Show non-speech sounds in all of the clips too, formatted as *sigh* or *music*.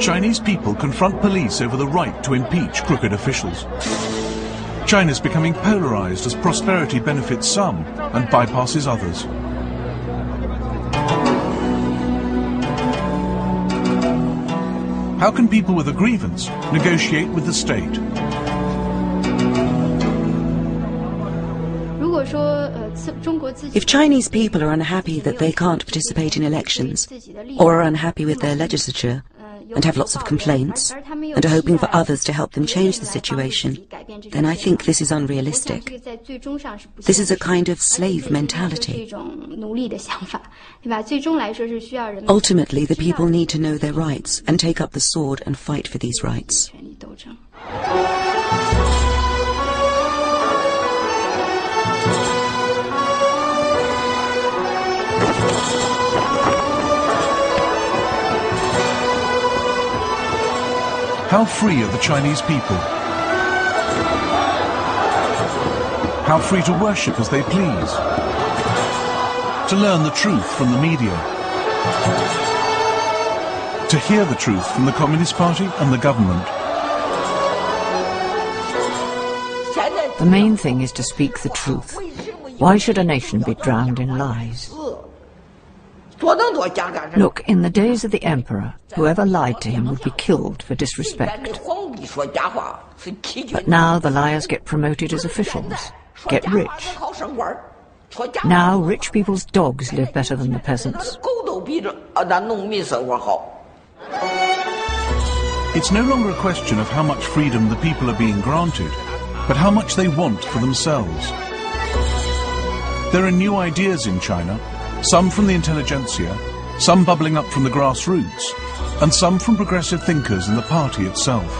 Chinese people confront police over the right to impeach crooked officials. China's becoming polarized as prosperity benefits some and bypasses others. How can people with a grievance negotiate with the state? If Chinese people are unhappy that they can't participate in elections, or are unhappy with their legislature, and have lots of complaints, and are hoping for others to help them change the situation, then I think this is unrealistic. This is a kind of slave mentality. Ultimately, the people need to know their rights and take up the sword and fight for these rights. *laughs* How free are the Chinese people? How free to worship as they please? To learn the truth from the media? To hear the truth from the Communist Party and the government? The main thing is to speak the truth. Why should a nation be drowned in lies? Look, in the days of the emperor, whoever lied to him would be killed for disrespect. But now the liars get promoted as officials, get rich. Now rich people's dogs live better than the peasants. It's no longer a question of how much freedom the people are being granted, but how much they want for themselves. There are new ideas in China some from the intelligentsia, some bubbling up from the grassroots, and some from progressive thinkers in the party itself.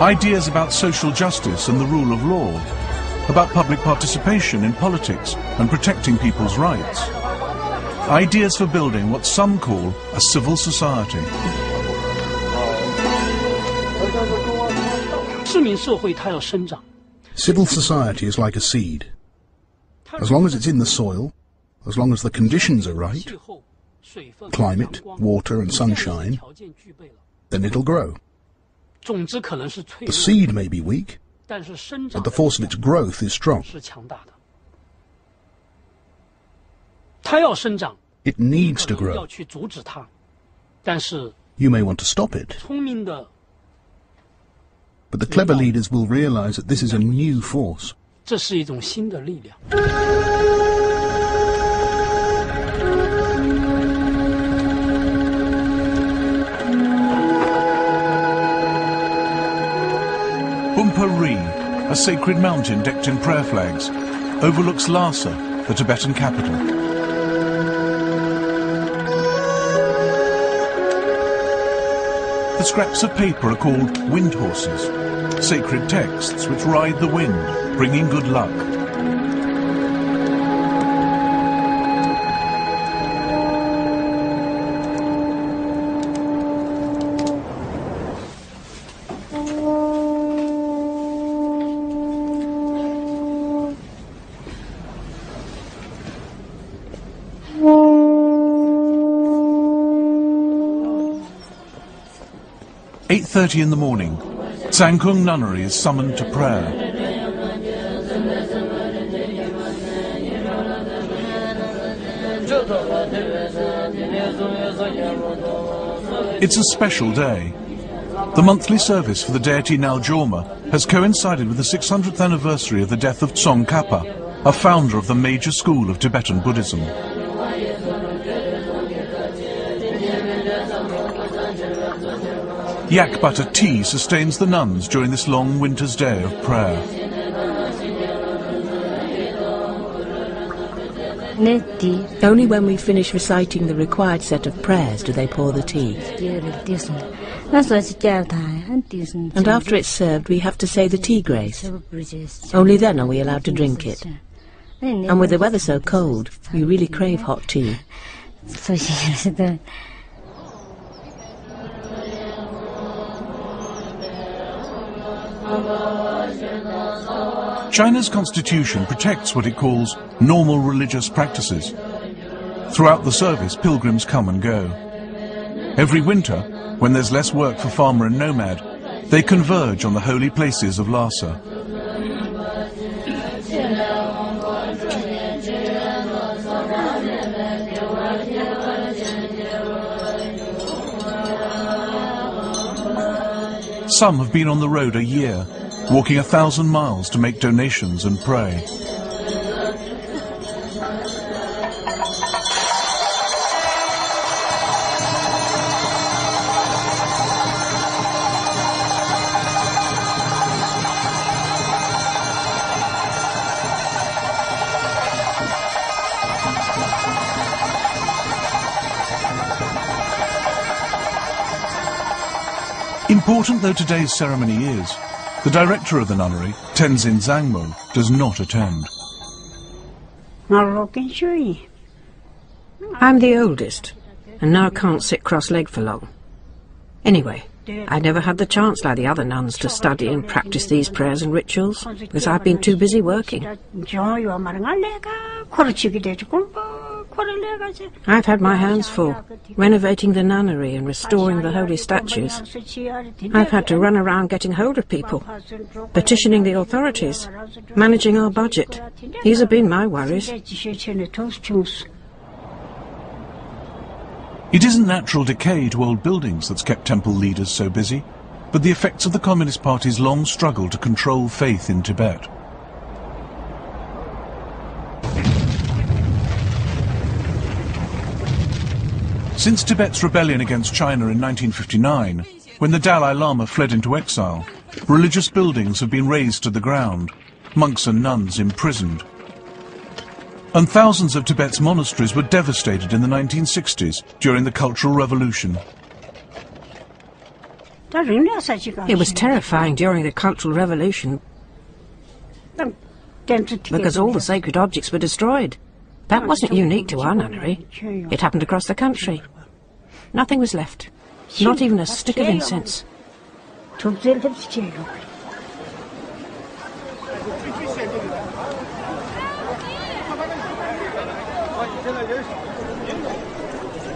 Ideas about social justice and the rule of law, about public participation in politics and protecting people's rights. Ideas for building what some call a civil society. 市民社会它要生长。 Civil society is like a seed. As long as it's in the soil, as long as the conditions are right, climate, water and sunshine, then it'll grow. The seed may be weak, but the force of its growth is strong. It needs to grow. You may want to stop it. But the clever leaders will realize that this is a new force. 这是一种新的力量。Bumpa Ri, a sacred mountain decked in prayer flags, overlooks Lhasa, the Tibetan capital. The scraps of paper are called wind horses, sacred texts which ride the wind, bringing good luck. Eight thirty in the morning, Tsangkung Nunnery is summoned to prayer. It's a special day. The monthly service for the deity Naljorma has coincided with the 600th anniversary of the death of Tsongkhapa, a founder of the major school of Tibetan Buddhism. Yak butter tea sustains the nuns during this long winter's day of prayer. Only when we finish reciting the required set of prayers do they pour the tea. And after it's served, we have to say the tea grace. Only then are we allowed to drink it. And with the weather so cold, we really crave hot tea. *laughs* China's constitution protects what it calls normal religious practices. Throughout the service, pilgrims come and go. Every winter, when there's less work for farmer and nomad, they converge on the holy places of Lhasa. Some have been on the road a year, walking a thousand miles to make donations and pray. Important though today's ceremony is, the director of the nunnery, Tenzin Zangmo, does not attend. I'm the oldest, and now can't sit cross-legged for long. Anyway, I never had the chance like the other nuns to study and practice these prayers and rituals, because I've been too busy working. I've had my hands full, renovating the nunnery and restoring the holy statues. I've had to run around getting hold of people, petitioning the authorities, managing our budget. These have been my worries. It isn't natural decay to old buildings that's kept temple leaders so busy, but the effects of the Communist Party's long struggle to control faith in Tibet. Since Tibet's rebellion against China in 1959, when the Dalai Lama fled into exile, religious buildings have been razed to the ground, monks and nuns imprisoned. And thousands of Tibet's monasteries were devastated in the 1960s during the Cultural Revolution. It was terrifying during the Cultural Revolution because all the sacred objects were destroyed. That wasn't unique to our nunnery. It happened across the country. Nothing was left. Not even a stick of incense.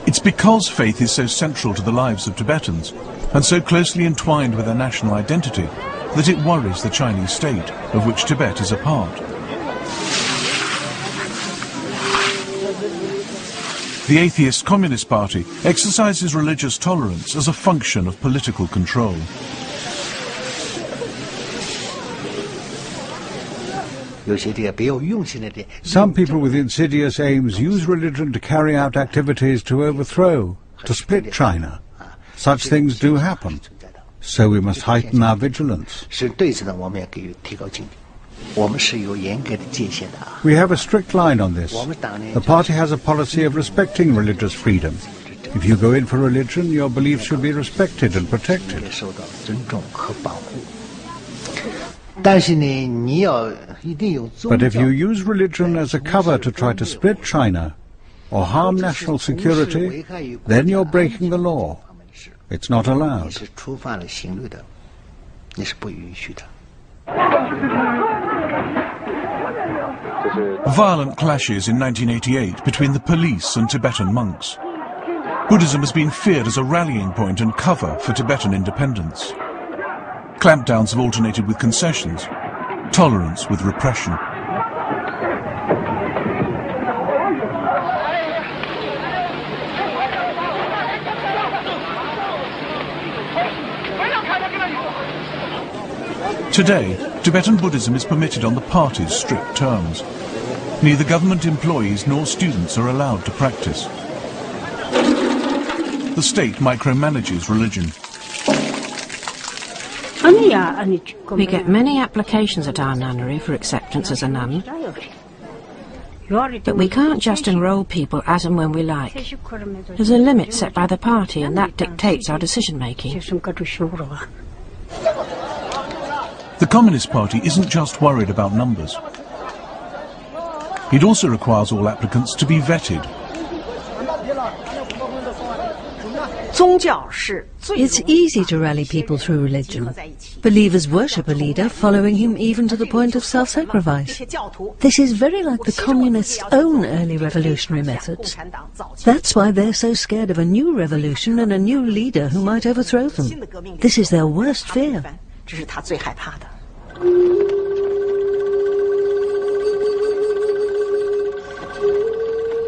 It's because faith is so central to the lives of Tibetans and so closely entwined with their national identity that it worries the Chinese state, of which Tibet is a part. The atheist Communist Party exercises religious tolerance as a function of political control. Some people with insidious aims use religion to carry out activities to overthrow, to split China. Such things do happen. So we must heighten our vigilance. We have a strict line on this. The party has a policy of respecting religious freedom. If you go in for religion, your beliefs should be respected and protected. But if you use religion as a cover to try to split China or harm national security, then you're breaking the law. It's not allowed. Violent clashes in 1988 between the police and Tibetan monks. Buddhism has been feared as a rallying point and cover for Tibetan independence. Clampdowns have alternated with concessions, tolerance with repression. Today, Tibetan Buddhism is permitted on the party's strict terms. Neither government employees nor students are allowed to practice. The state micromanages religion. We get many applications at our nunnery for acceptance as a nun. But we can't just enrol people as and when we like. There's a limit set by the party and that dictates our decision making. The Communist Party isn't just worried about numbers. It also requires all applicants to be vetted. It's easy to rally people through religion. Believers worship a leader, following him even to the point of self-sacrifice. This is very like the communists' own early revolutionary methods. That's why they're so scared of a new revolution and a new leader who might overthrow them. This is their worst fear.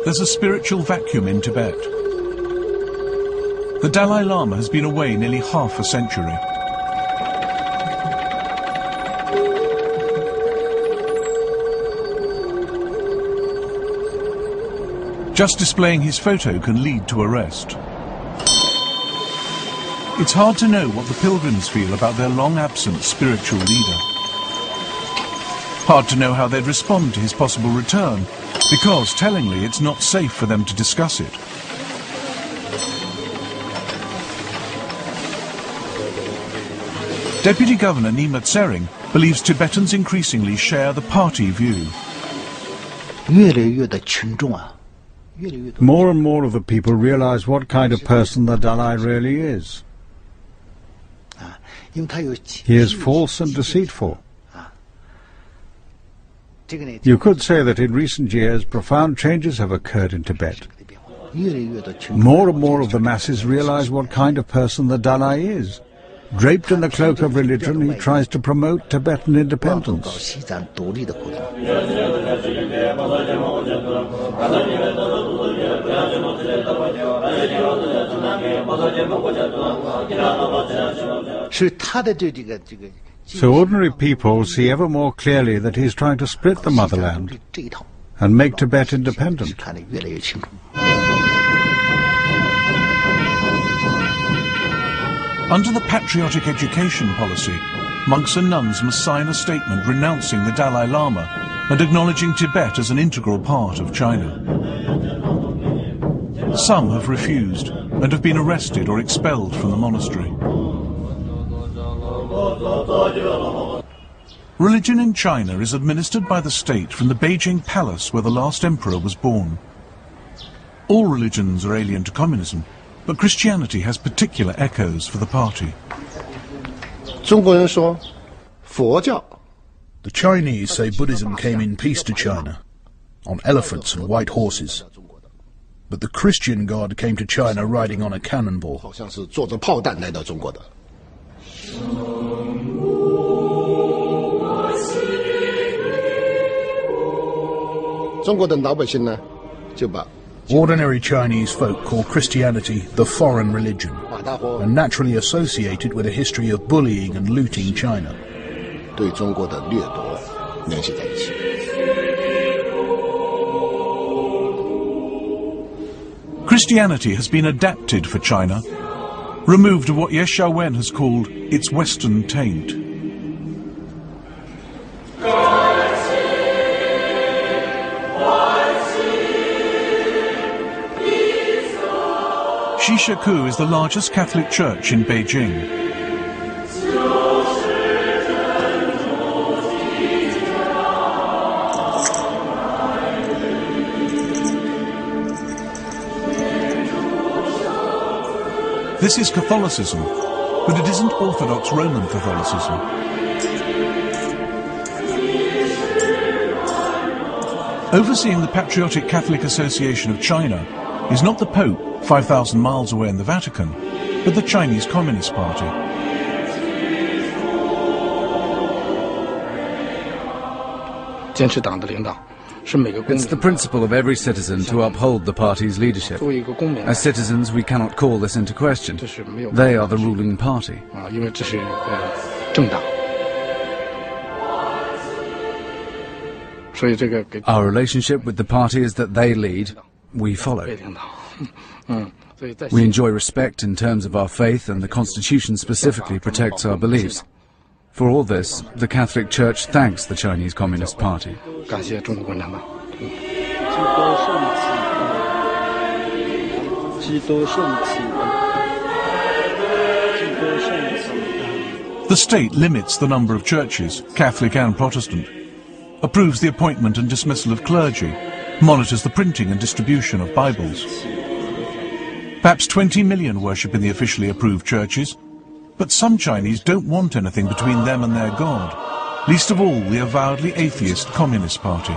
There's a spiritual vacuum in Tibet. The Dalai Lama has been away nearly half a century. Just displaying his photo can lead to arrest. It's hard to know what the pilgrims feel about their long-absent spiritual leader. Hard to know how they'd respond to his possible return, because, tellingly, it's not safe for them to discuss it. Deputy Governor Nima Tsering believes Tibetans increasingly share the party view. More and more of the people realize what kind of person the Dalai really is. He is false and deceitful. You could say that in recent years profound changes have occurred in Tibet. More and more of the masses realize what kind of person the Dalai is. Draped in the cloak of religion, he tries to promote Tibetan independence. *laughs* So ordinary people see ever more clearly that he's trying to split the motherland and make Tibet independent. Under the patriotic education policy, monks and nuns must sign a statement renouncing the Dalai Lama and acknowledging Tibet as an integral part of China. Some have refused and have been arrested or expelled from the monastery. Religion in China is administered by the state from the Beijing palace where the last emperor was born. All religions are alien to communism, but Christianity has particular echoes for the party. The Chinese say Buddhism came in peace to China, on elephants and white horses. But the Christian God came to China riding on a cannonball. Ordinary Chinese folk call Christianity the foreign religion, and naturally associate it with a history of bullying and looting China. Christianity has been adapted for China, removed of what Ye Xiaowen has called its Western taint. Xishiku is the largest Catholic church in Beijing. This is Catholicism, but it isn't Orthodox Roman Catholicism. Overseeing the Patriotic Catholic Association of China is not the Pope, 5,000 miles away in the Vatican, but the Chinese Communist Party. It's the principle of every citizen to uphold the party's leadership. As citizens, we cannot call this into question. They are the ruling party. Our relationship with the party is that they lead, we follow. We enjoy respect in terms of our faith and the Constitution specifically protects our beliefs. For all this, the Catholic Church thanks the Chinese Communist Party. The state limits the number of churches, Catholic and Protestant, approves the appointment and dismissal of clergy, monitors the printing and distribution of Bibles. Perhaps 20 million worship in the officially approved churches, but some Chinese don't want anything between them and their God, least of all the avowedly atheist Communist Party.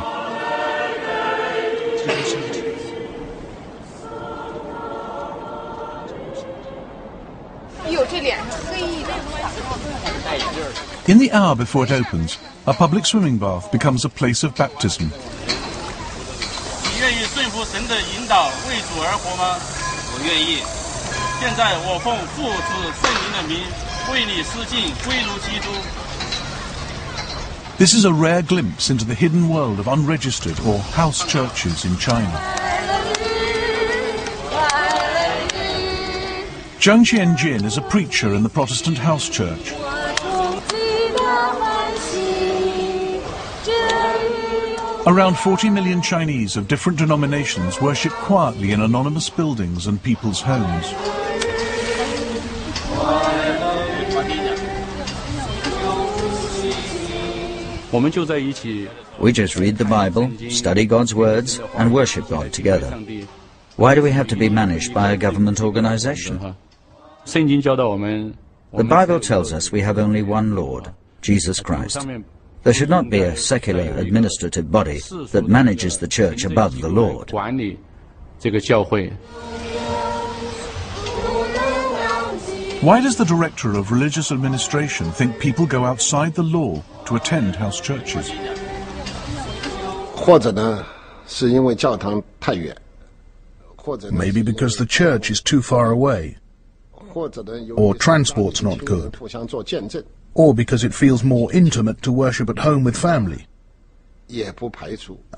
In the hour before it opens, a public swimming bath becomes a place of baptism. 我愿意。现在我奉父子圣灵的名为你施浸，归入基督。This is a rare glimpse into the hidden world of unregistered or house churches in China. Zhang Qianjin is a preacher in the Protestant house church. Around 40 million Chinese of different denominations worship quietly in anonymous buildings and people's homes. We just read the Bible, study God's words, and worship God together. Why do we have to be managed by a government organization? The Bible tells us we have only one Lord, Jesus Christ. There should not be a secular administrative body that manages the church above the Lord. Why does the director of religious administration think people go outside the law to attend house churches? Maybe because the church is too far away, or transport's not good, or because it feels more intimate to worship at home with family.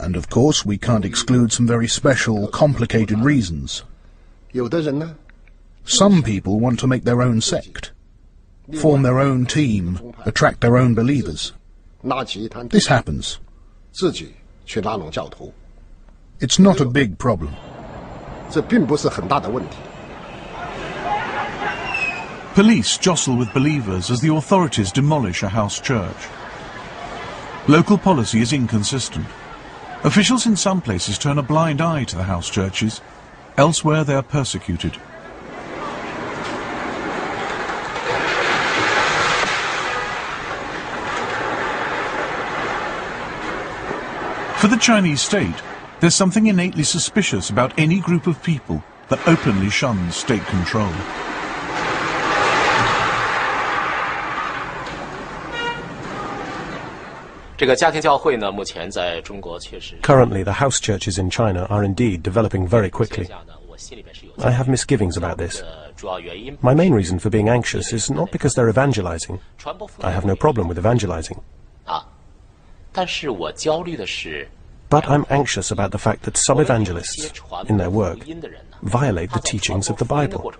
And of course, we can't exclude some very special, complicated reasons. Some people want to make their own sect, form their own team, attract their own believers. This happens. It's not a big problem. Police jostle with believers as the authorities demolish a house church. Local policy is inconsistent. Officials in some places turn a blind eye to the house churches. Elsewhere they are persecuted. For the Chinese state, there's something innately suspicious about any group of people that openly shuns state control. Currently, the house churches in China are indeed developing very quickly. I have misgivings about this. My main reason for being anxious is not because they're evangelizing. I have no problem with evangelizing. But I'm anxious about the fact that some evangelists, in their work, violate the teachings of the Bible.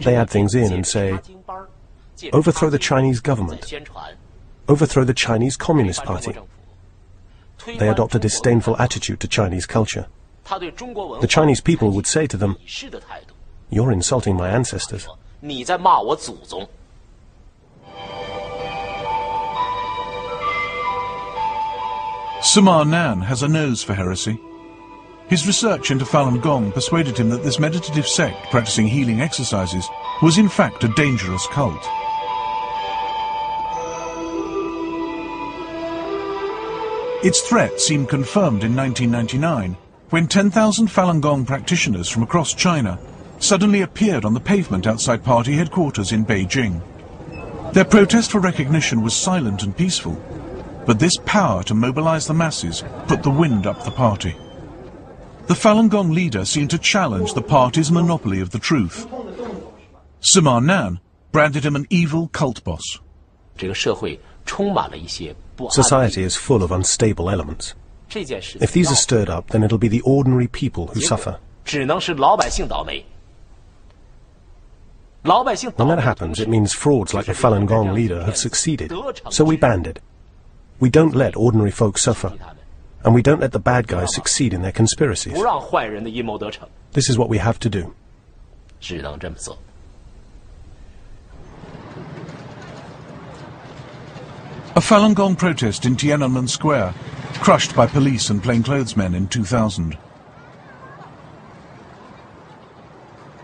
They add things in and say, overthrow the Chinese government, overthrow the Chinese Communist Party. They adopt a disdainful attitude to Chinese culture. The Chinese people would say to them, You're insulting my ancestors. Sima Nan has a nose for heresy. His research into Falun Gong persuaded him that this meditative sect practicing healing exercises was in fact a dangerous cult. Its threat seemed confirmed in 1999 when 10,000 Falun Gong practitioners from across China suddenly appeared on the pavement outside party headquarters in Beijing. Their protest for recognition was silent and peaceful, but this power to mobilize the masses put the wind up the party. The Falun Gong leader seemed to challenge the party's monopoly of the truth. Sima Nan branded him an evil cult boss. Society is full of unstable elements. If these are stirred up, then it'll be the ordinary people who suffer. When that happens, it means frauds like the Falun Gong leader have succeeded. So we banned it. We don't let ordinary folk suffer. And we don't let the bad guys succeed in their conspiracies. This is what we have to do. A Falun Gong protest in Tiananmen Square crushed by police and plainclothesmen in 2000.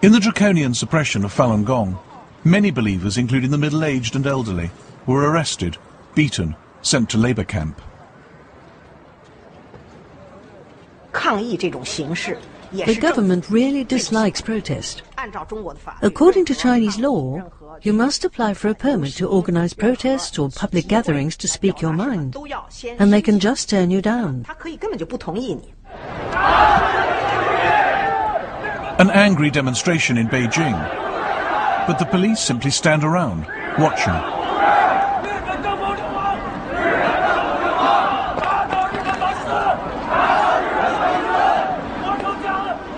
In the draconian suppression of Falun Gong, many believers, including the middle-aged and elderly, were arrested, beaten, sent to labor camp. The government really dislikes protest. According to Chinese law, you must apply for a permit to organize protests or public gatherings to speak your mind, and they can just turn you down. An angry demonstration in Beijing, but the police simply stand around, watching.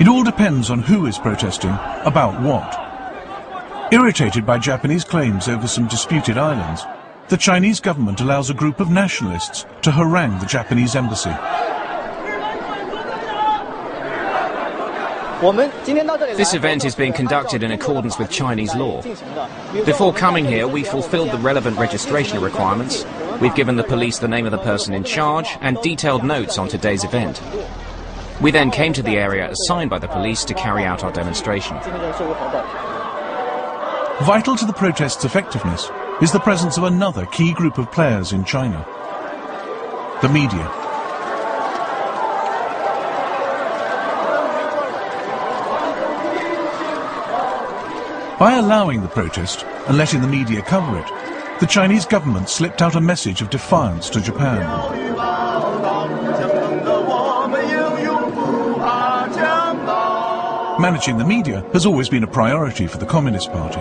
It all depends on who is protesting, about what. Irritated by Japanese claims over some disputed islands, the Chinese government allows a group of nationalists to harangue the Japanese embassy. This event is being conducted in accordance with Chinese law. Before coming here, we fulfilled the relevant registration requirements. We've given the police the name of the person in charge and detailed notes on today's event. We then came to the area assigned by the police to carry out our demonstration. Vital to the protest's effectiveness is the presence of another key group of players in China. The media. By allowing the protest and letting the media cover it, the Chinese government slipped out a message of defiance to Japan. Managing the media has always been a priority for the Communist Party.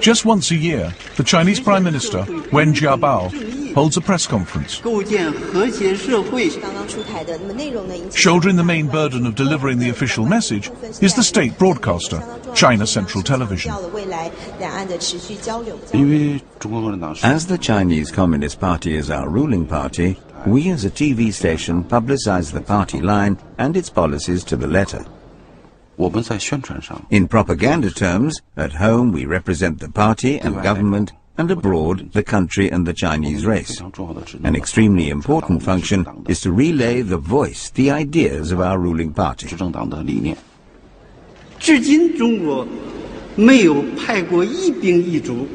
Just once a year, the Chinese Prime Minister, Wen Jiabao, holds a press conference. Shouldering the main burden of delivering the official message is the state broadcaster, China Central Television. As the Chinese Communist Party is our ruling party, we as a TV station publicize the party line and its policies to the letter. In propaganda terms, at home we represent the party and government and abroad the country and the Chinese race. An extremely important function is to relay the voice, the ideas of our ruling party. 至今，中国没有派过一兵一卒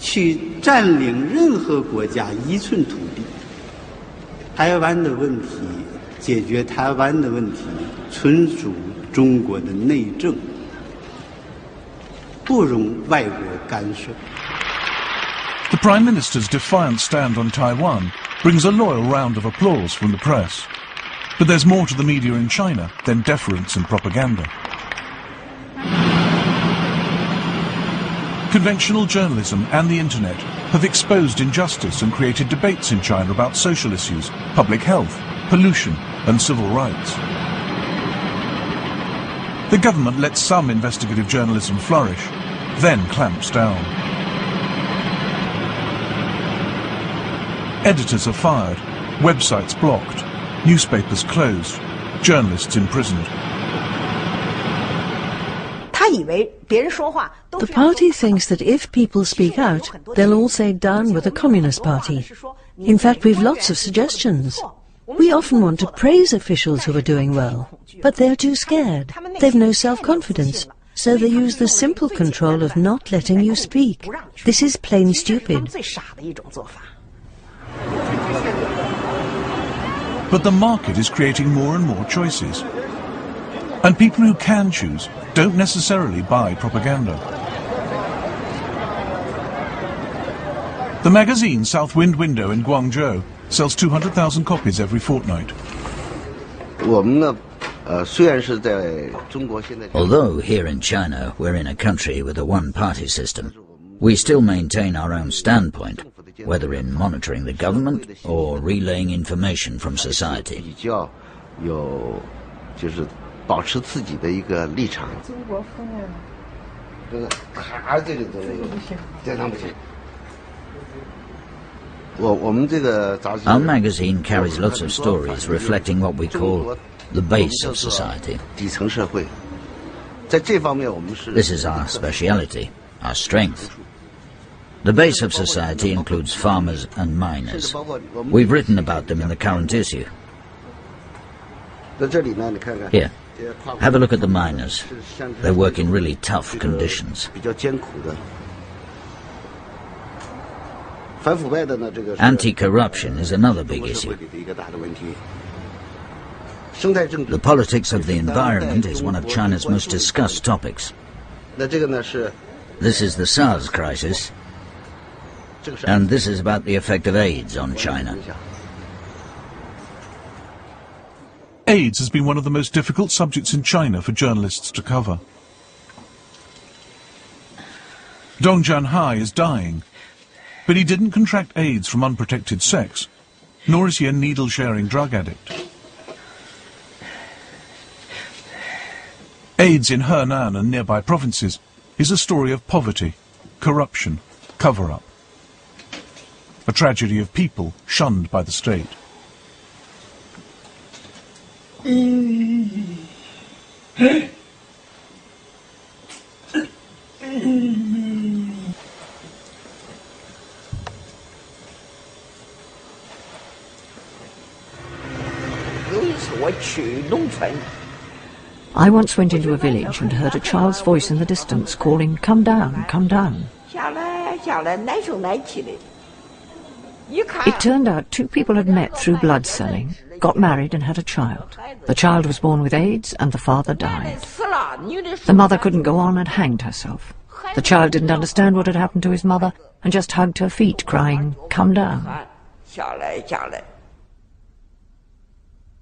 去占领任何国家一寸土地。台湾的问题，解决台湾的问题，纯属中国的内政。 The Prime Minister's defiant stand on Taiwan brings a loyal round of applause from the press. But there's more to the media in China than deference and propaganda. Conventional journalism and the internet have exposed injustice and created debates in China about social issues, public health, pollution and civil rights. The government lets some investigative journalism flourish, then clamps down. Editors are fired, websites blocked, newspapers closed, journalists imprisoned. The party thinks that if people speak out, they'll all say down with the Communist Party. In fact, we've lots of suggestions. We often want to praise officials who are doing well, but they're too scared. They've no self-confidence, so they use the simple control of not letting you speak. This is plain stupid. But the market is creating more and more choices. And people who can choose don't necessarily buy propaganda. The magazine South Wind Window in Guangzhou sells 200,000 copies every fortnight. Uh, Although here in China we're in a country with a one-party system, we still maintain our own standpoint, whether in monitoring the government or relaying information from society. Our magazine carries lots of stories reflecting what we call the base of society. This is our speciality, our strength. The base of society includes farmers and miners. We've written about them in the current issue. Here, have a look at the miners. They work in really tough conditions. Anti-corruption is another big issue. The politics of the environment is one of China's most discussed topics. This is the SARS crisis, and this is about the effect of AIDS on China. AIDS has been one of the most difficult subjects in China for journalists to cover. Dong Jianhai is dying, but he didn't contract AIDS from unprotected sex, nor is he a needle-sharing drug addict. AIDS in Henan and nearby provinces is a story of poverty, corruption, cover-up. A tragedy of people shunned by the state. 我 I once went into a village and heard a child's voice in the distance calling, Come down, come down. It turned out two people had met through blood selling, got married and had a child. The child was born with AIDS and the father died. The mother couldn't go on and hanged herself. The child didn't understand what had happened to his mother and just hugged her feet, crying, Come down.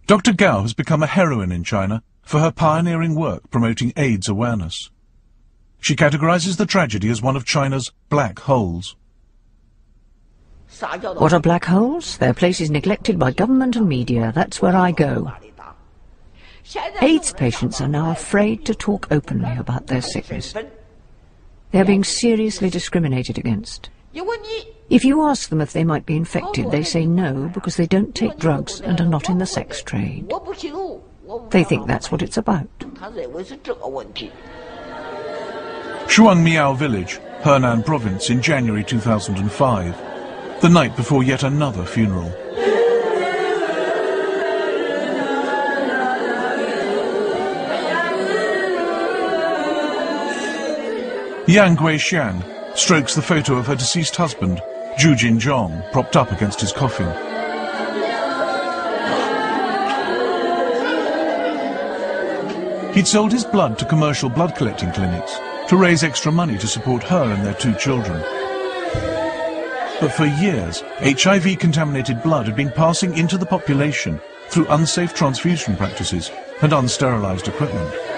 Dr. Gao has become a heroine in China for her pioneering work promoting AIDS awareness. She categorizes the tragedy as one of China's black holes. What are black holes? They're places neglected by government and media. That's where I go. AIDS patients are now afraid to talk openly about their sickness. They're being seriously discriminated against. If you ask them if they might be infected, they say no because they don't take drugs and are not in the sex trade. They think that's what it's about. Shuangmiao village, Henan province in January 2005, the night before yet another funeral. Yang Guixiang strokes the photo of her deceased husband, Zhu Jinzhong, propped up against his coffin. He'd sold his blood to commercial blood collecting clinics to raise extra money to support her and their two children. But for years, HIV-contaminated blood had been passing into the population through unsafe transfusion practices and unsterilized equipment.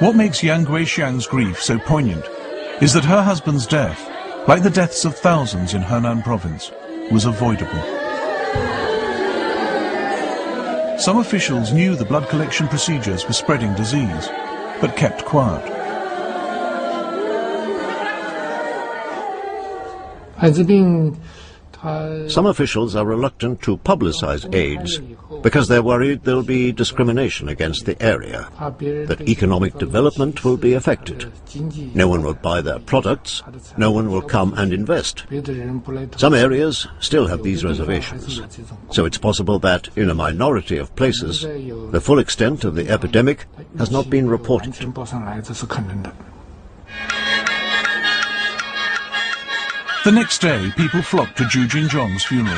What makes Yang Guixiang's grief so poignant is that her husband's death, like the deaths of thousands in Henan province, was avoidable. Some officials knew the blood collection procedures were spreading disease, but kept quiet. Some officials are reluctant to publicize AIDS because they're worried there'll be discrimination against the area, that economic development will be affected. No one will buy their products, no one will come and invest. Some areas still have these reservations, so it's possible that in a minority of places, the full extent of the epidemic has not been reported. The next day, people flocked to Zhu Jinzhong's funeral.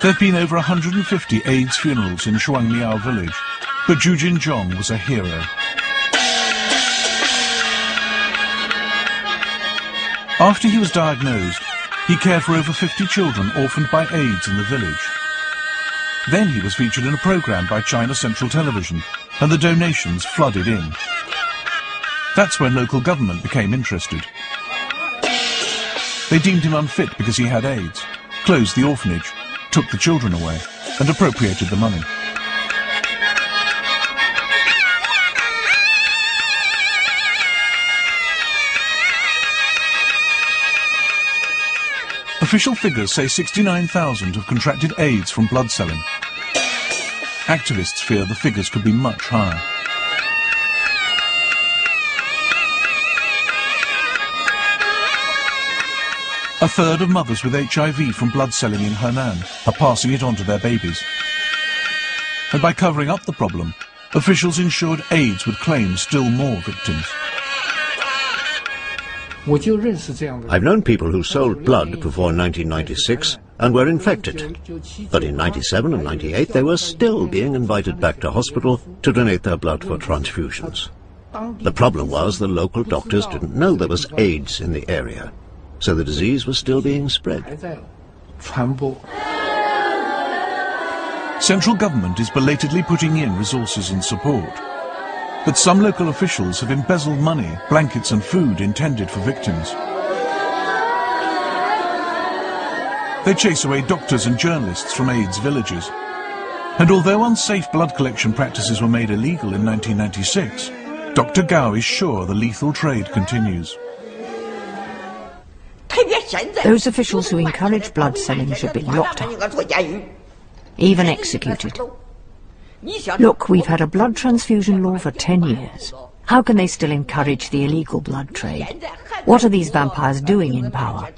There have been over 150 AIDS funerals in Shuangmiao village, but Zhu Jinzhong was a hero. After he was diagnosed, he cared for over 50 children orphaned by AIDS in the village. Then he was featured in a program by China Central Television, and the donations flooded in. That's when local government became interested. They deemed him unfit because he had AIDS, closed the orphanage, took the children away, and appropriated the money. Official figures say 69,000 have contracted AIDS from blood selling. Activists fear the figures could be much higher. A third of mothers with HIV from blood selling in Henan are passing it on to their babies. And by covering up the problem, officials ensured AIDS would claim still more victims. I've known people who sold blood before 1996 and were infected. But in 97 and 98 they were still being invited back to hospital to donate their blood for transfusions. The problem was the local doctors didn't know there was AIDS in the area so the disease was still being spread. Central government is belatedly putting in resources and support. But some local officials have embezzled money, blankets and food intended for victims. They chase away doctors and journalists from AIDS villages. And although unsafe blood collection practices were made illegal in 1996, Dr. Gao is sure the lethal trade continues. Those officials who encourage blood selling should be locked up, even executed. Look, we've had a blood transfusion law for 10 years. How can they still encourage the illegal blood trade? What are these vampires doing in power?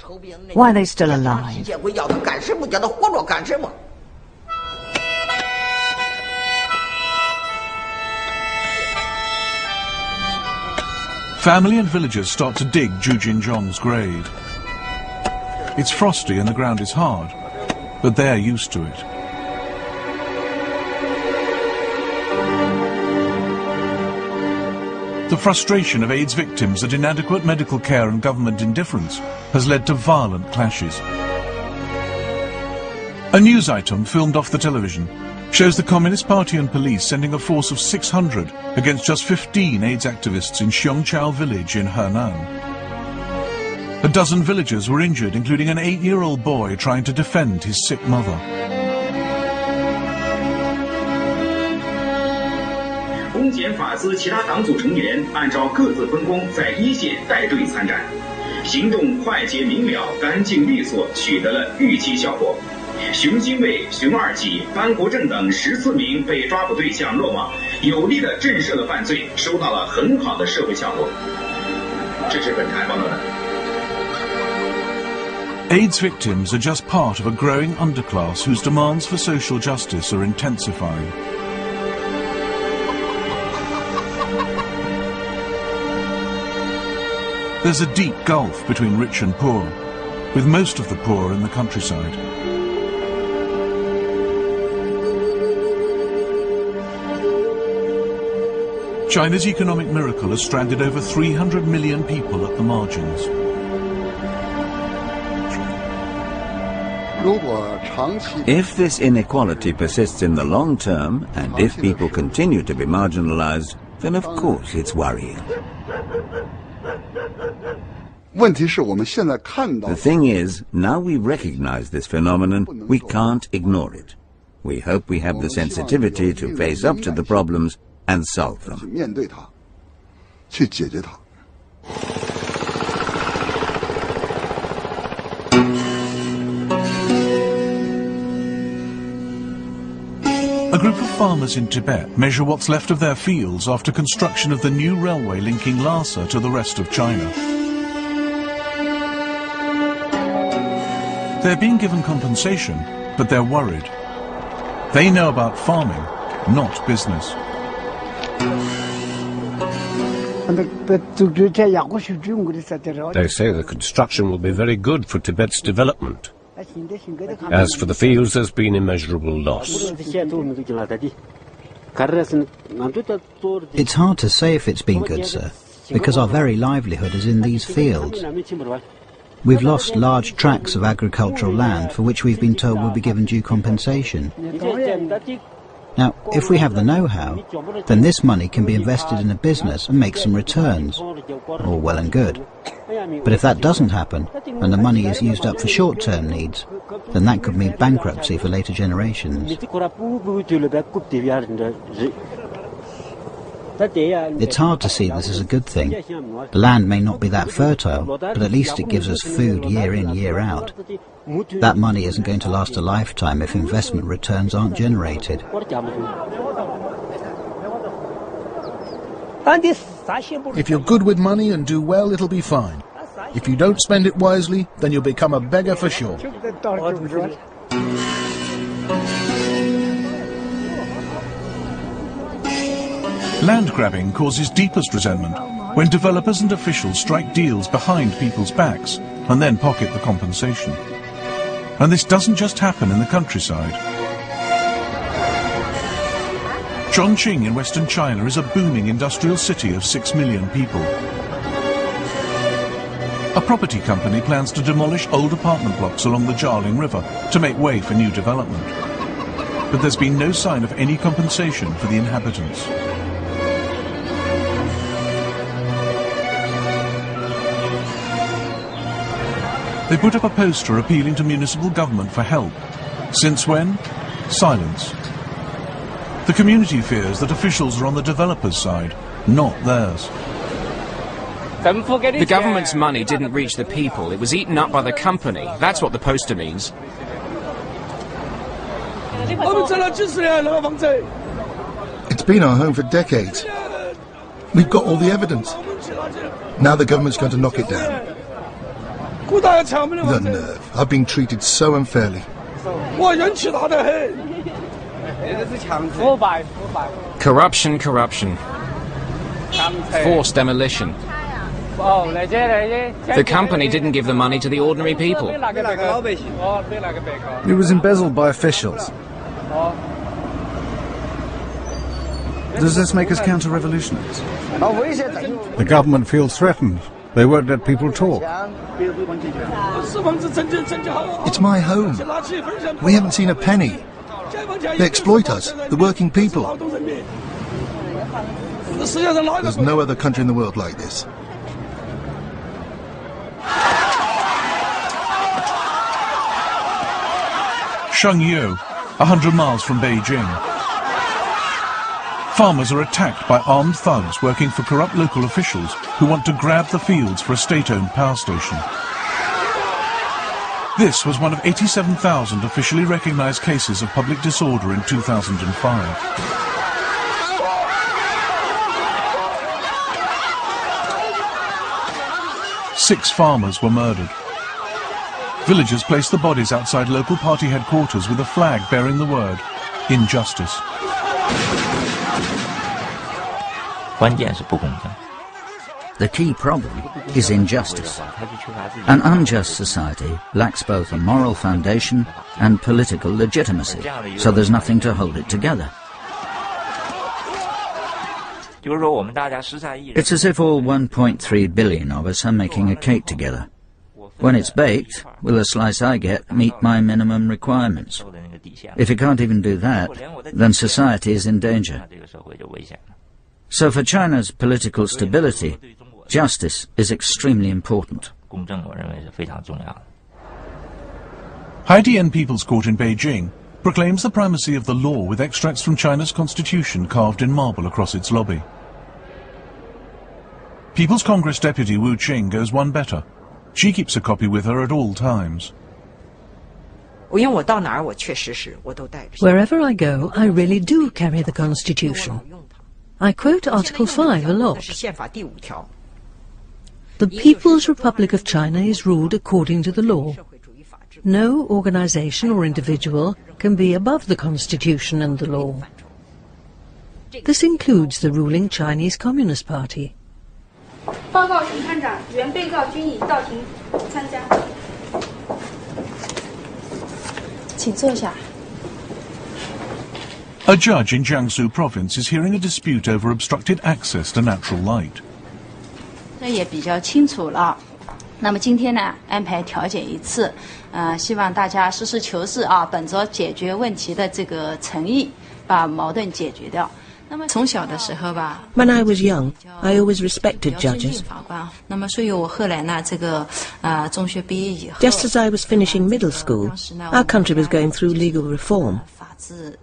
Why are they still alive? Family and villagers start to dig Zhu Jinzhong's grave. It's frosty and the ground is hard, but they're used to it. The frustration of AIDS victims at inadequate medical care and government indifference has led to violent clashes. A news item filmed off the television shows the Communist Party and police sending a force of 600 against just 15 AIDS activists in Xiongqiao village in Henan. A dozen villagers were injured, including an eight-year-old boy trying to defend his sick mother. 检法司其他党组成员按照各自分工，在一线带队参战，行动快捷明了、干净利索，取得了预期效果。熊新卫、熊二喜、班国正等十四名被抓捕对象落网，有力的震慑了犯罪，收到了很好的社会效果。这是本台报道的。AIDS victims are just part of a growing underclass whose demands for social justice are intensifying. There's a deep gulf between rich and poor, with most of the poor in the countryside. China's economic miracle has stranded over 300 million people at the margins. If this inequality persists in the long term, and if people continue to be marginalized, then of course it's worrying. The thing is, now we recognize this phenomenon, we can't ignore it. We hope we have the sensitivity to face up to the problems and solve them. A group of farmers in Tibet measure what's left of their fields after construction of the new railway linking Lhasa to the rest of China. They're being given compensation, but they're worried. They know about farming, not business. They say the construction will be very good for Tibet's development. As for the fields, there's been immeasurable loss. It's hard to say if it's been good, sir, because our very livelihood is in these fields. We've lost large tracts of agricultural land for which we've been told will be given due compensation. Now, if we have the know-how, then this money can be invested in a business and make some returns. All well and good. But if that doesn't happen, and the money is used up for short-term needs, then that could mean bankruptcy for later generations. It's hard to see this as a good thing. The land may not be that fertile, but at least it gives us food year in, year out. That money isn't going to last a lifetime if investment returns aren't generated. If you're good with money and do well, it'll be fine. If you don't spend it wisely, then you'll become a beggar for sure. Land grabbing causes deepest resentment when developers and officials strike deals behind people's backs and then pocket the compensation. And this doesn't just happen in the countryside. Chongqing in western China is a booming industrial city of six million people. A property company plans to demolish old apartment blocks along the Jialing River to make way for new development. But there's been no sign of any compensation for the inhabitants. They put up a poster appealing to municipal government for help. Since when? Silence. The community fears that officials are on the developers' side, not theirs. The government's money didn't reach the people, it was eaten up by the company. That's what the poster means. It's been our home for decades. We've got all the evidence. Now the government's going to knock it down. The nerve. I've been treated so unfairly. Corruption, corruption. Forced demolition. The company didn't give the money to the ordinary people. It was embezzled by officials. Does this make us counter-revolutionaries? The government feels threatened. They won't let people talk. It's my home. We haven't seen a penny. They exploit us, the working people. There's no other country in the world like this. Shengyou, a hundred miles from Beijing. Farmers are attacked by armed thugs working for corrupt local officials who want to grab the fields for a state-owned power station. This was one of 87,000 officially recognized cases of public disorder in 2005. Six farmers were murdered. Villagers placed the bodies outside local party headquarters with a flag bearing the word, injustice. The key problem is injustice. An unjust society lacks both a moral foundation and political legitimacy, so there's nothing to hold it together. It's as if all 1.3 billion of us are making a cake together. When it's baked, will the slice I get meet my minimum requirements? If it can't even do that, then society is in danger. So for China's political stability, justice is extremely important. Haidian People's Court in Beijing proclaims the primacy of the law with extracts from China's constitution carved in marble across its lobby. People's Congress Deputy Wu Qing goes one better. She keeps a copy with her at all times. Wherever I go, I really do carry the Constitution. I quote Article 5 a lot. The People's Republic of China is ruled according to the law. No organization or individual can be above the Constitution and the law. This includes the ruling Chinese Communist Party. A judge in Jiangsu province is hearing a dispute over obstructed access to natural light. 这也比较清楚了。那么今天呢，安排调解一次，呃，希望大家实事求是啊，本着解决问题的这个诚意，把矛盾解决掉。When I was young, I always respected judges. Just as I was finishing middle school, our country was going through legal reform.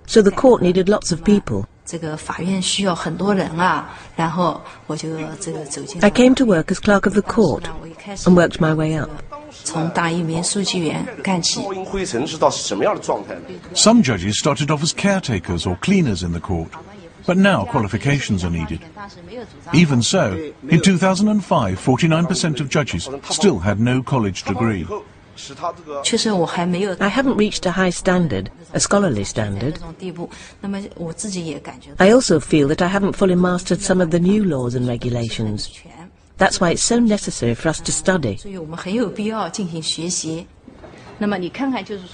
So the court needed lots of people. I came to work as clerk of the court and worked my way up. Some judges started off as caretakers or cleaners in the court but now qualifications are needed. Even so, in 2005, 49% of judges still had no college degree. I haven't reached a high standard, a scholarly standard. I also feel that I haven't fully mastered some of the new laws and regulations. That's why it's so necessary for us to study.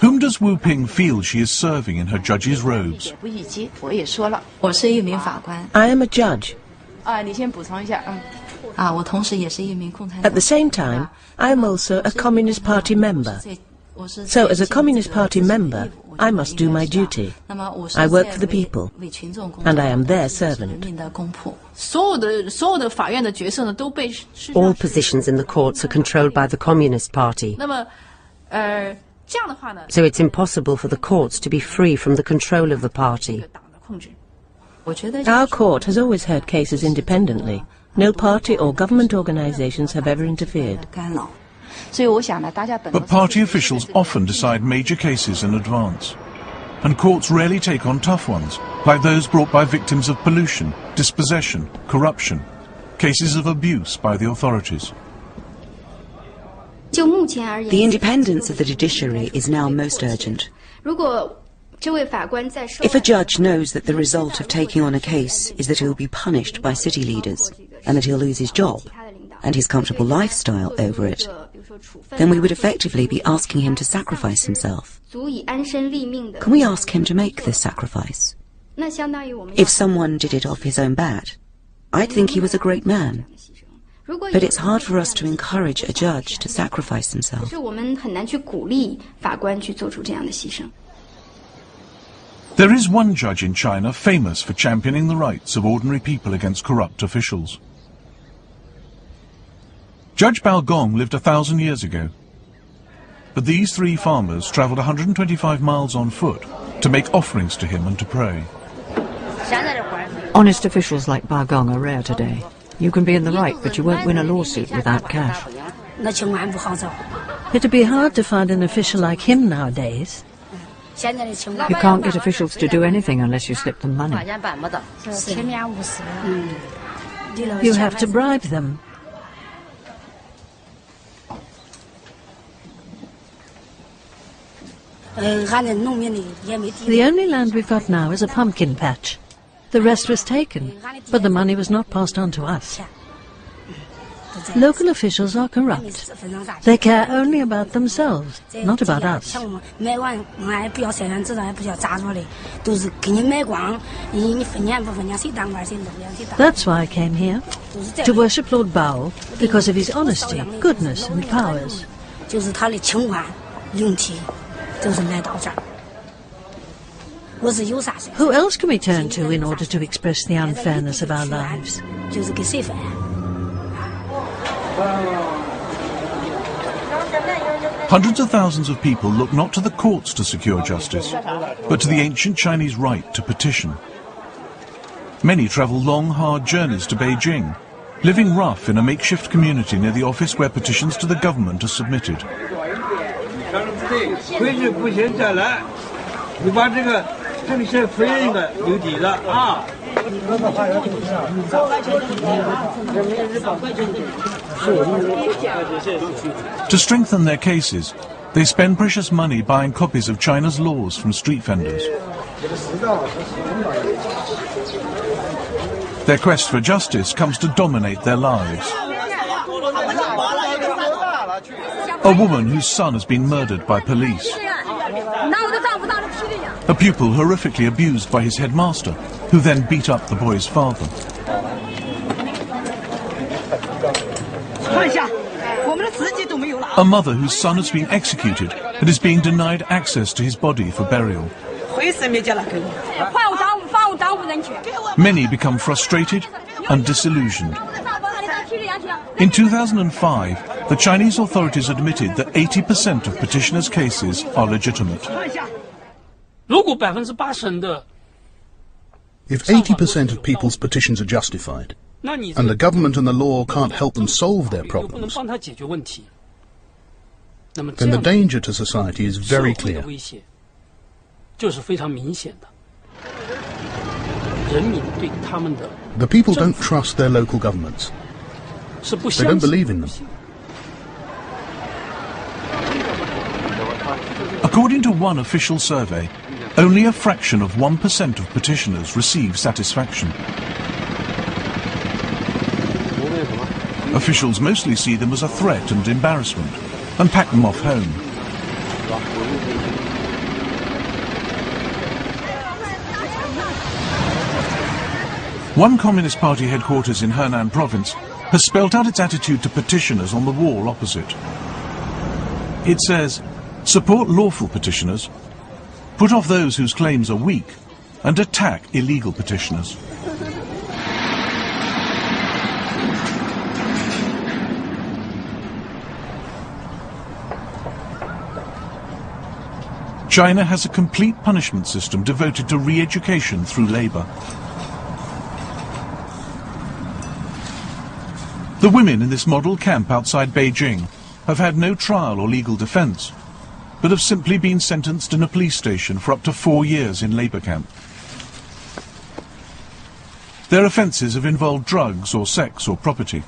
Whom does Wu Ping feel she is serving in her judge's robes? I am a judge. At the same time, I am also a Communist Party member. So as a Communist Party member, I must do my duty. I work for the people, and I am their servant. All positions in the courts are controlled by the Communist Party. So it's impossible for the courts to be free from the control of the party. Our court has always heard cases independently. No party or government organizations have ever interfered. But party officials often decide major cases in advance. And courts rarely take on tough ones, like those brought by victims of pollution, dispossession, corruption, cases of abuse by the authorities. The independence of the judiciary is now most urgent. If a judge knows that the result of taking on a case is that he'll be punished by city leaders and that he'll lose his job and his comfortable lifestyle over it, then we would effectively be asking him to sacrifice himself. Can we ask him to make this sacrifice? If someone did it off his own bat, I'd think he was a great man. But it's hard for us to encourage a judge to sacrifice himself. There is one judge in China famous for championing the rights of ordinary people against corrupt officials. Judge Bao Gong lived a thousand years ago. But these three farmers travelled 125 miles on foot to make offerings to him and to pray. Honest officials like Bao Gong are rare today. You can be in the right, but you won't win a lawsuit without cash. It'd be hard to find an official like him nowadays. You can't get officials to do anything unless you slip them money. Hmm. You have to bribe them. The only land we've got now is a pumpkin patch. The rest was taken, but the money was not passed on to us. Local officials are corrupt. They care only about themselves, not about us. That's why I came here, to worship Lord Bao, because of his honesty, goodness and powers. Who else can we turn to in order to express the unfairness of our lives? Hundreds of thousands of people look not to the courts to secure justice, but to the ancient Chinese right to petition. Many travel long, hard journeys to Beijing, living rough in a makeshift community near the office where petitions to the government are submitted. 这里是福音的邮底了啊。To strengthen their cases, they spend precious money buying copies of China's laws from street vendors. Their quest for justice comes to dominate their lives. A woman whose son has been murdered by police. A pupil horrifically abused by his headmaster, who then beat up the boy's father. A mother whose son has been executed and is being denied access to his body for burial. Many become frustrated and disillusioned. In 2005, the Chinese authorities admitted that 80% of petitioners' cases are legitimate. If 80% of people's petitions are justified, and the government and the law can't help them solve their problems, then the danger to society is very clear. The people don't trust their local governments. They don't believe in them. According to one official survey, only a fraction of 1% of petitioners receive satisfaction. Officials mostly see them as a threat and embarrassment and pack them off home. One Communist Party headquarters in Henan province has spelt out its attitude to petitioners on the wall opposite. It says, support lawful petitioners, put off those whose claims are weak, and attack illegal petitioners. China has a complete punishment system devoted to re-education through labour. The women in this model camp outside Beijing have had no trial or legal defence, but have simply been sentenced in a police station for up to four years in labour camp. Their offences have involved drugs or sex or property,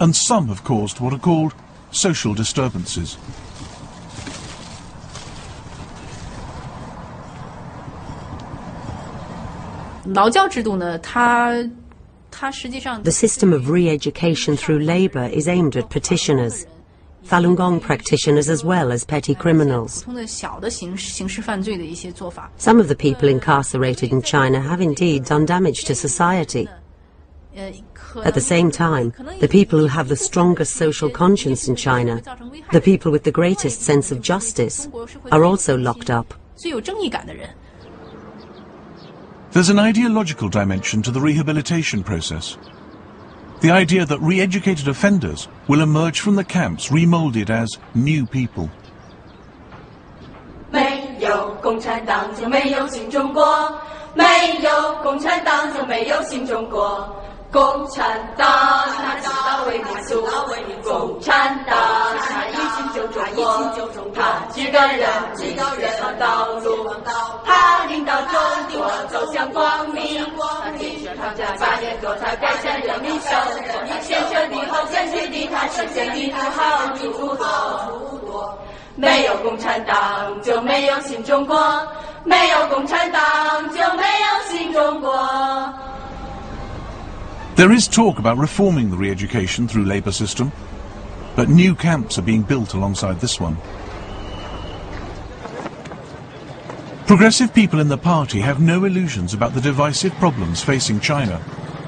and some have caused what are called social disturbances. The system of re-education through labour is aimed at petitioners, Falun Gong practitioners as well as petty criminals. Some of the people incarcerated in China have indeed done damage to society. At the same time, the people who have the strongest social conscience in China, the people with the greatest sense of justice, are also locked up. There's an ideological dimension to the rehabilitation process. The idea that re-educated offenders will emerge from the camps remolded as new people. 没有共产党就没有新中国，没有共产党就没有新中国。 共产党他知道为民族，共产党他一心救中国，他几个人几个人的道路，他领导中国走向光明，他继续他在八年多才改善人民生活，先决的后坚决的他实现的不好民主多。没有共产党就没有新中国，没有共产党就没有新中国。There is talk about reforming the re-education through labour system, but new camps are being built alongside this one. Progressive people in the party have no illusions about the divisive problems facing China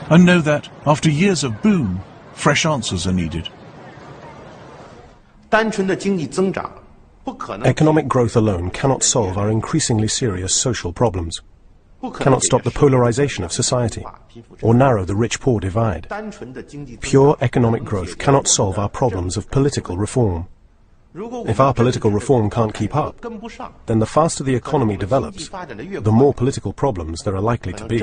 and know that, after years of boom, fresh answers are needed. Economic growth alone cannot solve our increasingly serious social problems cannot stop the polarization of society or narrow the rich-poor divide. Pure economic growth cannot solve our problems of political reform. If our political reform can't keep up, then the faster the economy develops, the more political problems there are likely to be.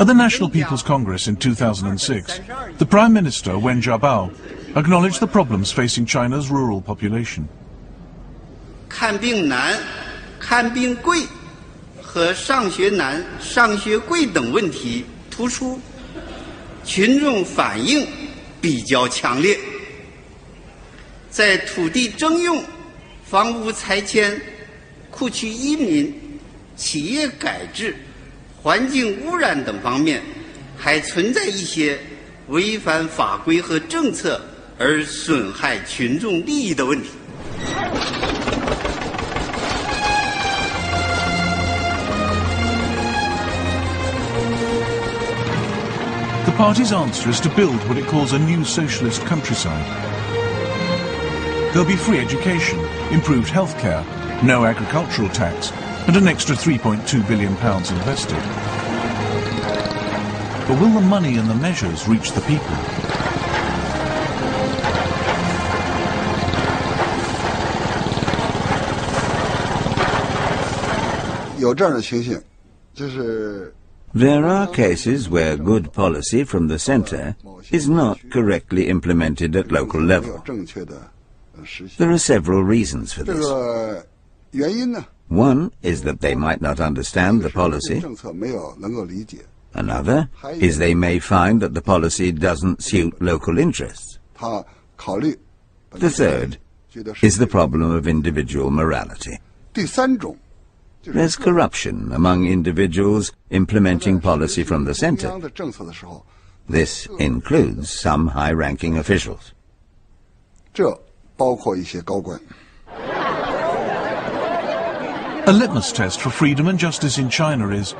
At the National People's Congress in 2006, the Prime Minister, Wen Jiabao, acknowledged the problems facing China's rural population. 看病难、看病贵和上学难、上学贵等问题突出，群众反映比较强烈。在土地征用、房屋拆迁、库区移民、企业改制、环境污染等方面，还存在一些违反法规和政策而损害群众利益的问题。The party's answer is to build what it calls a new socialist countryside. There'll be free education, improved healthcare, no agricultural tax, and an extra £3.2 billion invested. But will the money and the measures reach the people? There are cases where good policy from the center is not correctly implemented at local level. There are several reasons for this. One is that they might not understand the policy. Another is they may find that the policy doesn't suit local interests. The third is the problem of individual morality. There's corruption among individuals implementing policy from the center. This includes some high-ranking officials. A litmus test for freedom and justice in China is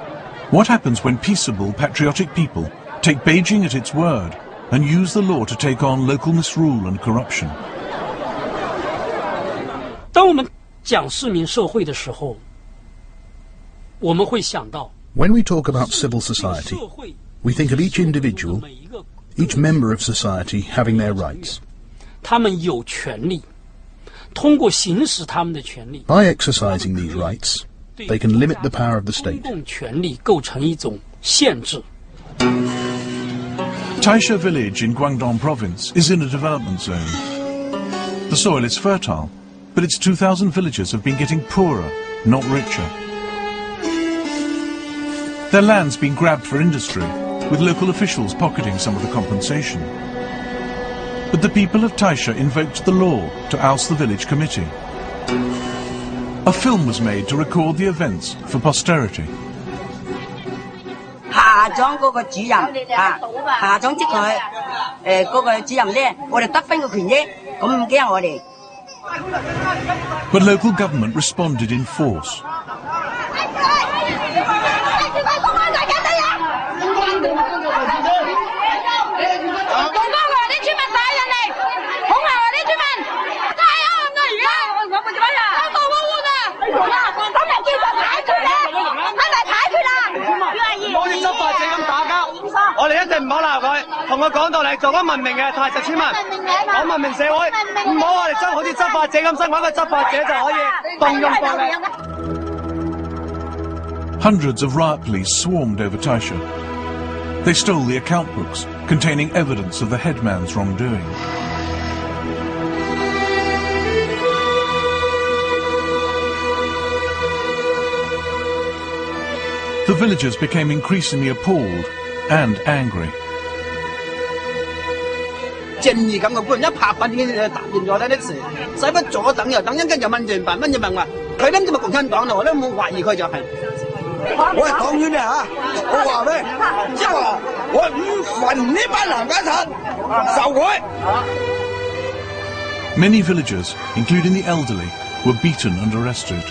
what happens when peaceable, patriotic people take Beijing at its word and use the law to take on local misrule and corruption. 当我们讲市民社会的时候，我们会想到 when we talk about civil society, we think of each individual, each member of society having their rights. By exercising these rights, they can limit the power of the state. Taishi village in Guangdong province is in a development zone. The soil is fertile, but its 2,000 villages have been getting poorer, not richer. Their land's been grabbed for industry, with local officials pocketing some of the compensation. But the people of Taishi invoked the law to oust the village committee. A film was made to record the events for posterity. But local government responded in force. 么呀？咱蒙蒙屋的，咱俩叫个抬出来，快快抬出来！唔好意思，唔好，咁打交，我哋一定唔好闹佢，同佢讲道理，做翻文明嘅态，十村民，讲文明社会，唔好我哋执，好似执法者咁执，揾个执法者就可以动用暴力。Hundreds of riot police swarmed over Taisha. They stole the account books containing evidence of the headman's wrongdoing. The villagers became increasingly appalled and angry. Many villagers, including the elderly, were beaten and arrested.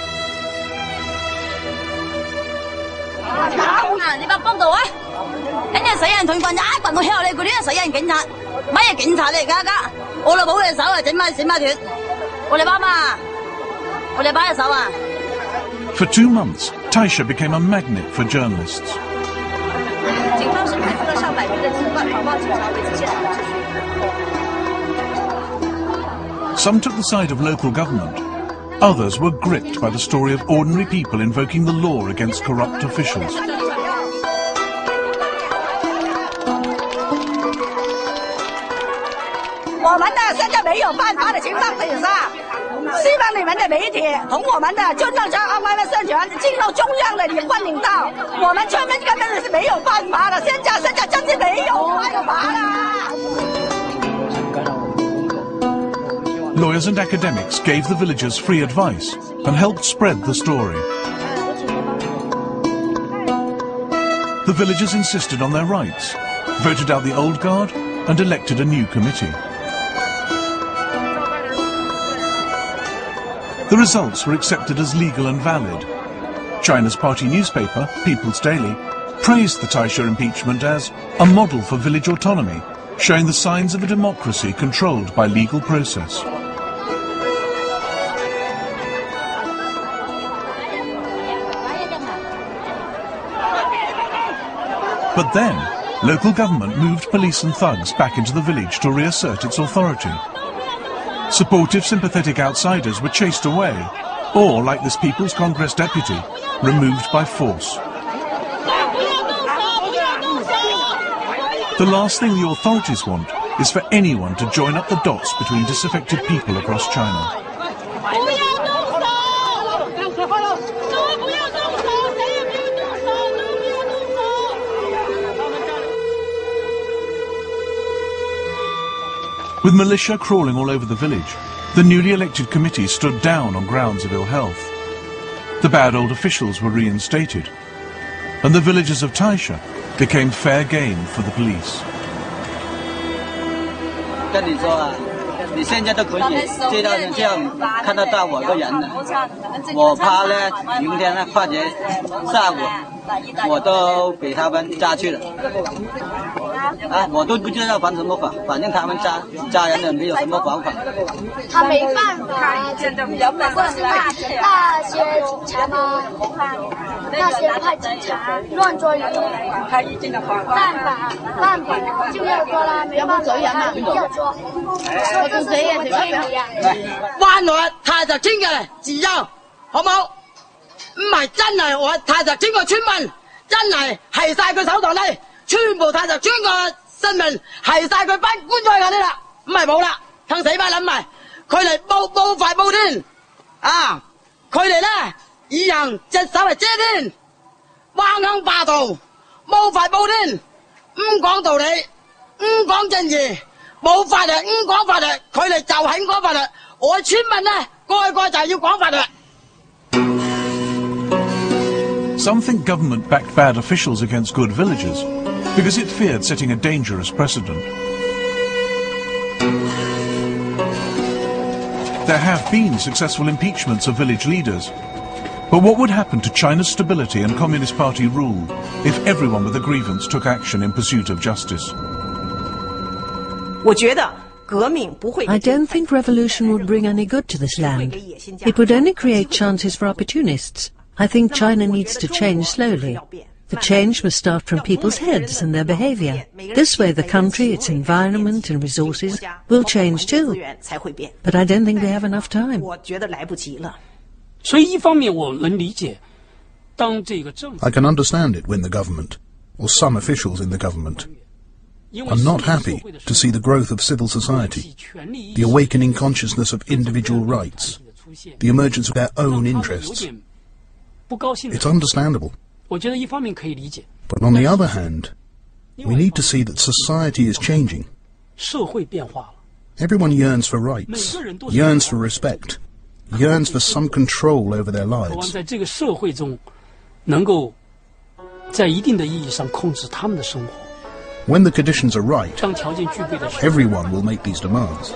For two months, Taishi became a magnet for journalists. Some took the side of local government. Others were gripped by the story of ordinary people invoking the law against corrupt officials. 我们的现在没有办法的情况之下，希望你们的媒体同我们的军政相关的宣传进入中央的领冠领道。我们村民根本是没有办法的，现在现在真是没有办法了。Lawyers and academics gave the villagers free advice and helped spread the story. The villagers insisted on their rights, voted out the old guard and elected a new committee. The results were accepted as legal and valid. China's party newspaper, People's Daily, praised the Taishi impeachment as a model for village autonomy, showing the signs of a democracy controlled by legal process. But then, local government moved police and thugs back into the village to reassert its authority. Supportive, sympathetic outsiders were chased away, or, like this People's Congress deputy, removed by force. The last thing the authorities want is for anyone to join up the dots between disaffected people across China. With militia crawling all over the village, the newly elected committee stood down on grounds of ill health. The bad old officials were reinstated, and the villagers of Taishi became fair game for the police. 啊，我都不知道防什么法，反正他们家家人了，没有什么防法。他没办法，那些那些警察吗？那些派警察乱抓人，办法办法就要抓啦，没办法要抓。我跟谁呀？谁呀？翻我太就村嘅自由，好冇？唔係真係我太就村個村民，真係係晒佢手頭咧。全部太實村個新聞係晒佢班官咗嗰啲啦，唔係冇啦，等死班谂埋，佢哋冇冇法冇天。啊！佢哋咧以人隻手嚟遮天，横行霸道，冇法冇天，唔讲道理，唔讲正义，冇法律，唔讲法律，佢哋就係講法律，我村民咧个个就要讲法律。Some think government backed bad officials against good villagers. Because it feared setting a dangerous precedent. There have been successful impeachments of village leaders, but what would happen to China's stability and Communist Party rule if everyone with a grievance took action in pursuit of justice? I don't think revolution would bring any good to this land. It would only create chances for opportunists. I think China needs to change slowly. The change must start from people's heads and their behavior. This way the country, its environment and resources will change too. But I don't think they have enough time. I can understand it when the government, or some officials in the government, are not happy to see the growth of civil society, the awakening consciousness of individual rights, the emergence of their own interests. It's understandable. But on the other hand, we need to see that society is changing. Everyone yearns for rights, yearns for respect, yearns for some control over their lives. When the conditions are right, everyone will make these demands.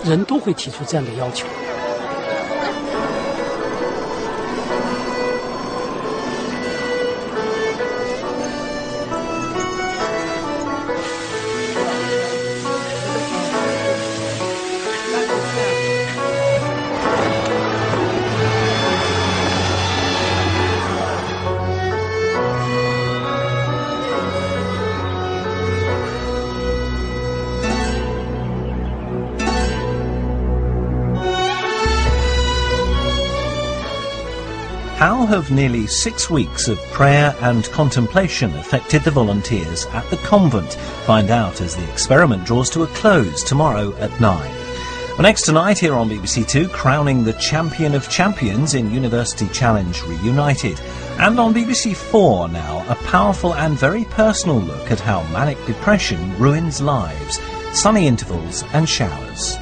Have nearly six weeks of prayer and contemplation affected the volunteers at the convent? Find out as the experiment draws to a close tomorrow at 9. Well, next tonight here on BBC Two, crowning the champion of champions in University Challenge Reunited. And on BBC Four now, a powerful and very personal look at how manic depression ruins lives, sunny intervals and showers.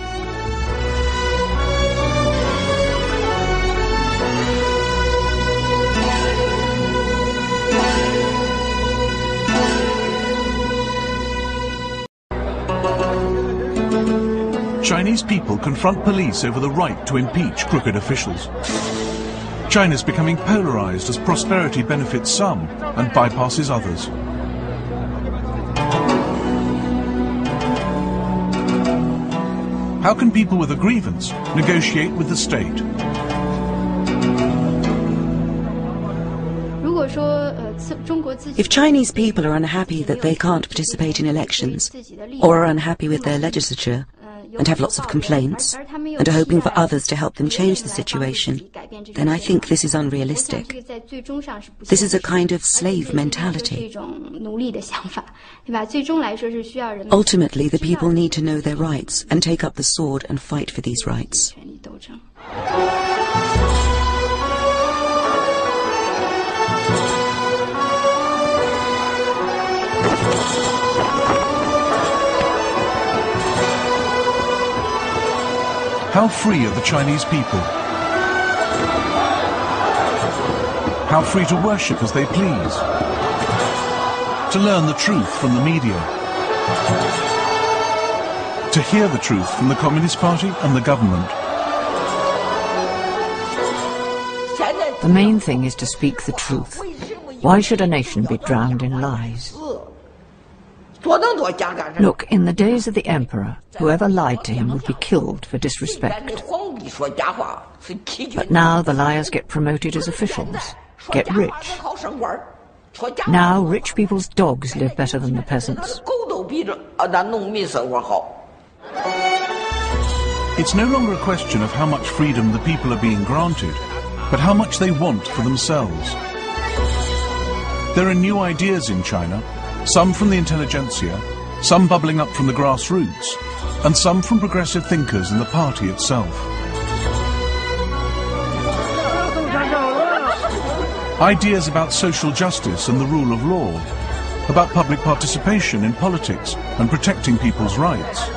People confront police over the right to impeach crooked officials. China's becoming polarized as prosperity benefits some and bypasses others. How can people with a grievance negotiate with the state? If Chinese people are unhappy that they can't participate in elections, or are unhappy with their legislature, and have lots of complaints and are hoping for others to help them change the situation, then I think this is unrealistic. This is a kind of slave mentality. Ultimately, the people need to know their rights and take up the sword and fight for these rights. How free are the Chinese people? How free to worship as they please? To learn the truth from the media? To hear the truth from the Communist Party and the government? The main thing is to speak the truth. Why should a nation be drowned in lies? Look, in the days of the emperor, whoever lied to him would be killed for disrespect. But now the liars get promoted as officials, get rich. Now rich people's dogs live better than the peasants. It's no longer a question of how much freedom the people are being granted, but how much they want for themselves. There are new ideas in China some from the intelligentsia, some bubbling up from the grassroots, and some from progressive thinkers in the party itself. Ideas about social justice and the rule of law, about public participation in politics and protecting people's rights.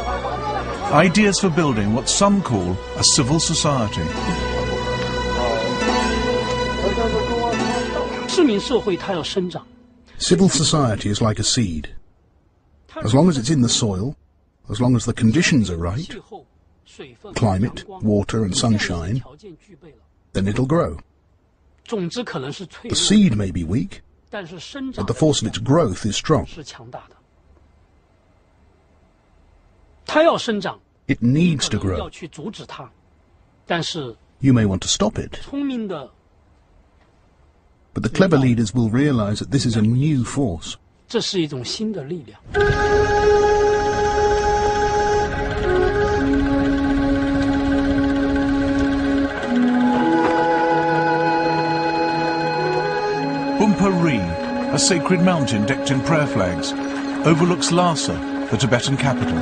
Ideas for building what some call a civil society. 市民社会它要生长。Civil society is like a seed. As long as it's in the soil, as long as the conditions are right, climate, water and sunshine, then it'll grow. The seed may be weak, but the force of its growth is strong. It needs to grow. You may want to stop it, but the clever leaders will realize that this is a new force. Bumpa Ri, a sacred mountain decked in prayer flags, overlooks Lhasa, the Tibetan capital.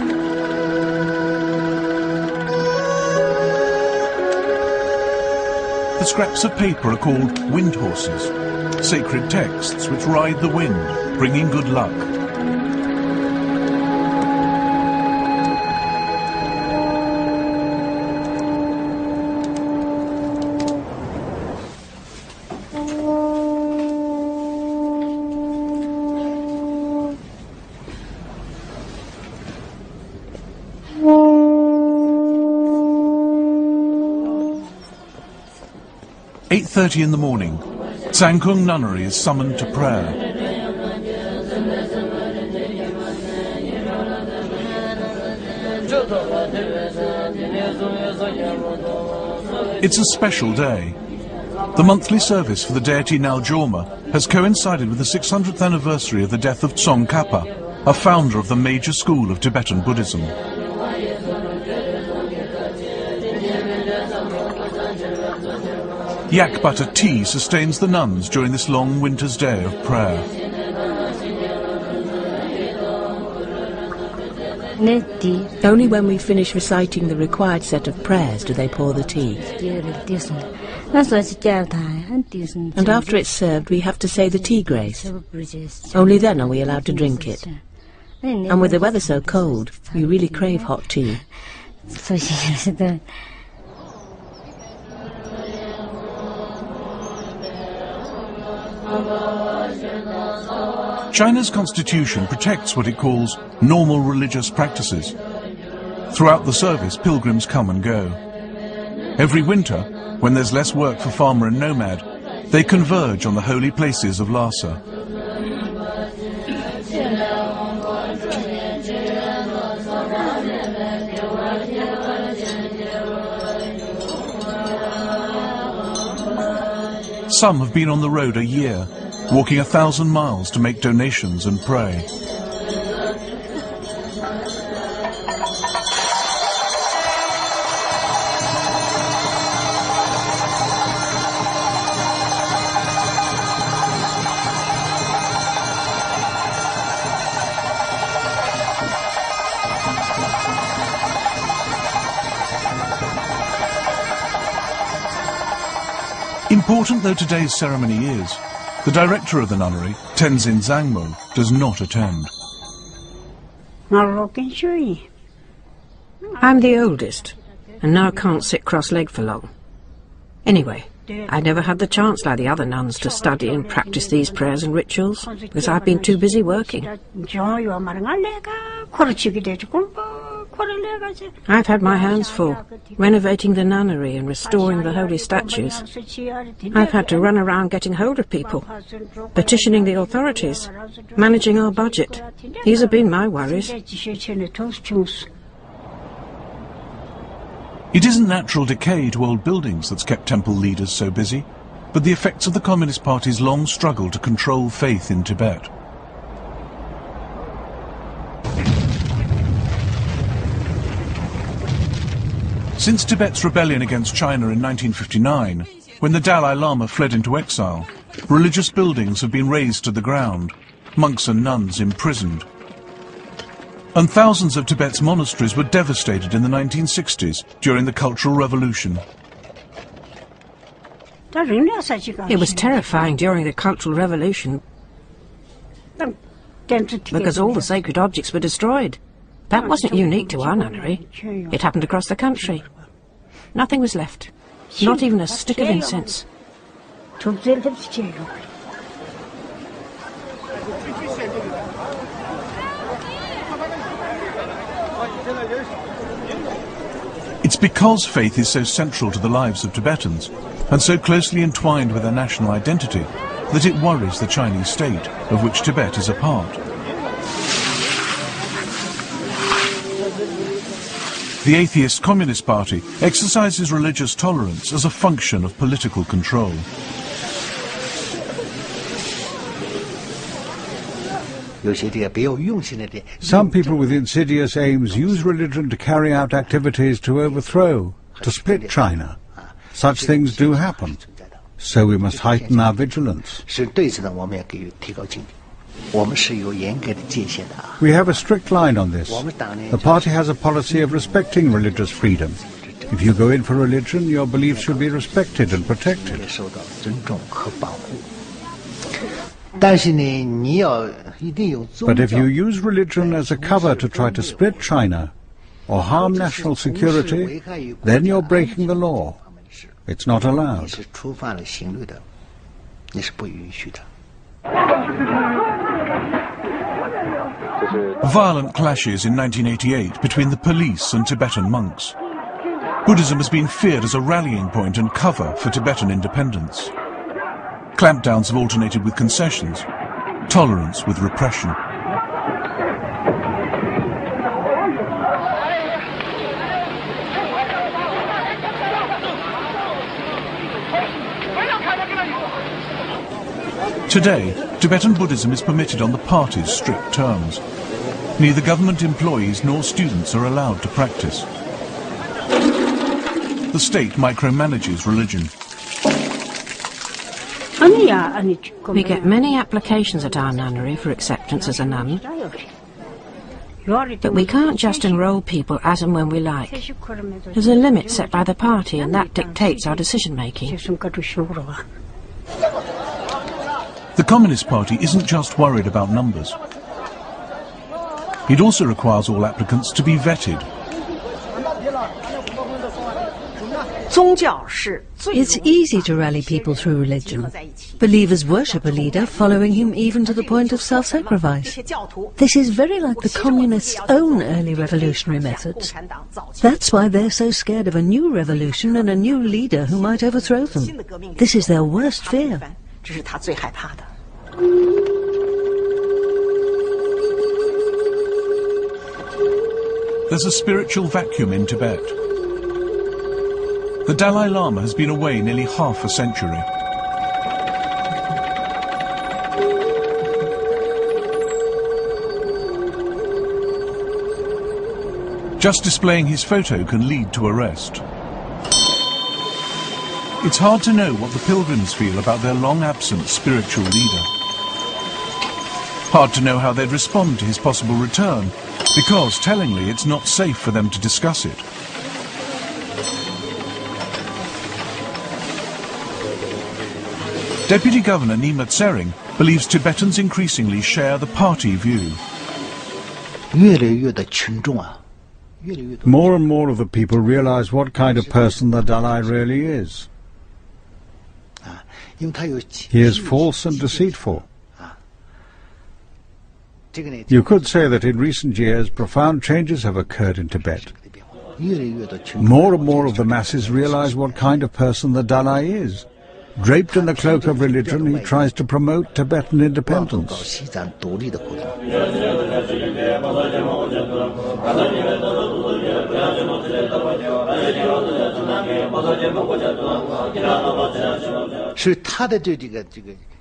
The scraps of paper are called wind horses, sacred texts which ride the wind, bringing good luck. Eight thirty in the morning, Zangkung Nunnery is summoned to prayer. It's a special day. The monthly service for the deity Naljorma has coincided with the 600th anniversary of the death of Tsongkhapa, a founder of the major school of Tibetan Buddhism. Yak butter tea sustains the nuns during this long winter's day of prayer. Only when we finish reciting the required set of prayers do they pour the tea. And after it's served, we have to say the tea grace. Only then are we allowed to drink it. And with the weather so cold, we really crave hot tea. *laughs* China's constitution protects what it calls normal religious practices. Throughout the service, pilgrims come and go. Every winter, when there's less work for farmer and nomad, they converge on the holy places of Lhasa. Some have been on the road a year, walking a thousand miles to make donations and pray. Important though today's ceremony is, the director of the nunnery, Tenzin Zangmo, does not attend. I'm the oldest, and now can't sit cross-legged for long. Anyway, I never had the chance like the other nuns to study and practice these prayers and rituals, because I've been too busy working. I've had my hands full, renovating the nunnery and restoring the holy statues. I've had to run around getting hold of people, petitioning the authorities, managing our budget. These have been my worries. It isn't natural decay to old buildings that's kept temple leaders so busy, but the effects of the Communist Party's long struggle to control faith in Tibet. Since Tibet's rebellion against China in 1959, when the Dalai Lama fled into exile, religious buildings have been razed to the ground, monks and nuns imprisoned. And thousands of Tibet's monasteries were devastated in the 1960s during the Cultural Revolution. It was terrifying during the Cultural Revolution because all the sacred objects were destroyed. That wasn't unique to our nunnery. It happened across the country. Nothing was left. Not even a stick of incense. It's because faith is so central to the lives of Tibetans and so closely entwined with their national identity that it worries the Chinese state, of which Tibet is a part. The atheist Communist Party exercises religious tolerance as a function of political control. Some people with insidious aims use religion to carry out activities to overthrow, to split China. Such things do happen. So we must heighten our vigilance. We have a strict line on this. The party has a policy of respecting religious freedom. If you go in for religion, your beliefs should be respected and protected. But if you use religion as a cover to try to split China or harm national security, then you're breaking the law. It's not allowed. Violent clashes in 1988 between the police and Tibetan monks. Buddhism has been feared as a rallying point and cover for Tibetan independence. Clampdowns have alternated with concessions, tolerance with repression. Today, Tibetan Buddhism is permitted on the party's strict terms. Neither government employees nor students are allowed to practice. The state micromanages religion. We get many applications at our nunnery for acceptance as a nun. But we can't just enrol people as and when we like. There's a limit set by the party and that dictates our decision making. The Communist Party isn't just worried about numbers. It also requires all applicants to be vetted. It's easy to rally people through religion. Believers worship a leader, following him even to the point of self-sacrifice. This is very like the communists' own early revolutionary methods. That's why they're so scared of a new revolution and a new leader who might overthrow them. This is their worst fear. 这是他最害怕的。There's a spiritual vacuum in Tibet. The Dalai Lama has been away nearly half a century. Just displaying his photo can lead to arrest. It's hard to know what the pilgrims feel about their long-absent spiritual leader. Hard to know how they'd respond to his possible return, because, tellingly, it's not safe for them to discuss it. Deputy Governor Nima Tsering believes Tibetans increasingly share the party view. More and more of the people realize what kind of person the Dalai really is. He is false and deceitful. You could say that in recent years profound changes have occurred in Tibet. More and more of the masses realize what kind of person the Dalai is. Draped in the cloak of religion, he tries to promote Tibetan independence. *laughs*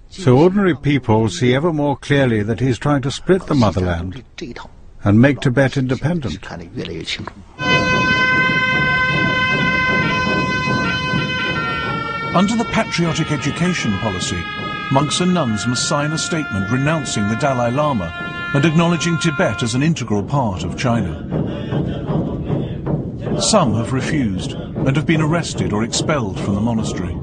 So ordinary people see ever more clearly that he is trying to split the motherland and make Tibet independent. Under the patriotic education policy, monks and nuns must sign a statement renouncing the Dalai Lama and acknowledging Tibet as an integral part of China. Some have refused and have been arrested or expelled from the monastery.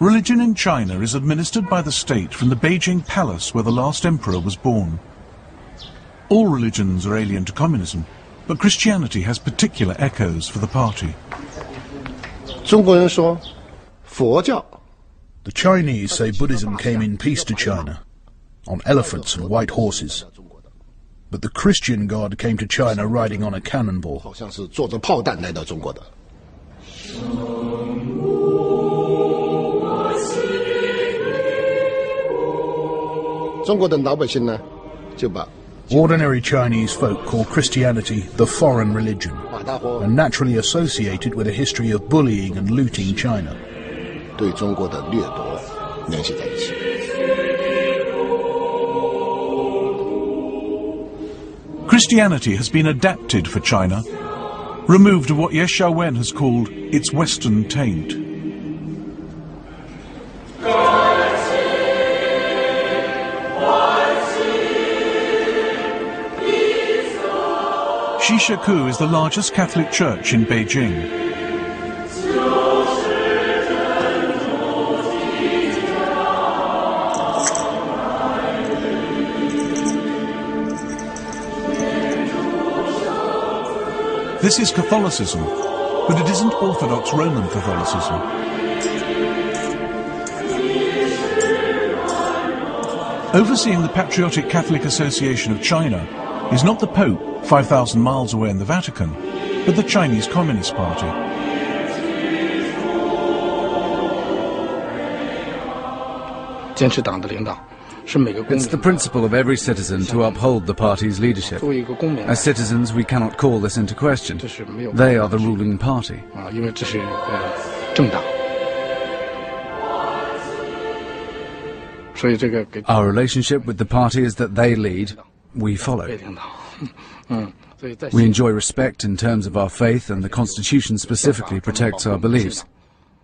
Religion in China is administered by the state from the Beijing palace where the last emperor was born. All religions are alien to communism, but Christianity has particular echoes for the party. The Chinese say Buddhism came in peace to China, on elephants and white horses. But the Christian God came to China riding on a cannonball. Ordinary Chinese folk call Christianity the foreign religion and naturally associated with a history of bullying and looting China. Christianity has been adapted for China removed of what Ye Xiaowen has called its Western taint. Xishiku is the largest Catholic church in Beijing. This is Catholicism, but it isn't Orthodox Roman Catholicism. Overseeing the Patriotic Catholic Association of China is not the Pope, 5,000 miles away in the Vatican, but the Chinese Communist Party. It's the principle of every citizen to uphold the party's leadership. As citizens, we cannot call this into question. They are the ruling party. Our relationship with the party is that they lead, we follow. We enjoy respect in terms of our faith, and the Constitution specifically protects our beliefs.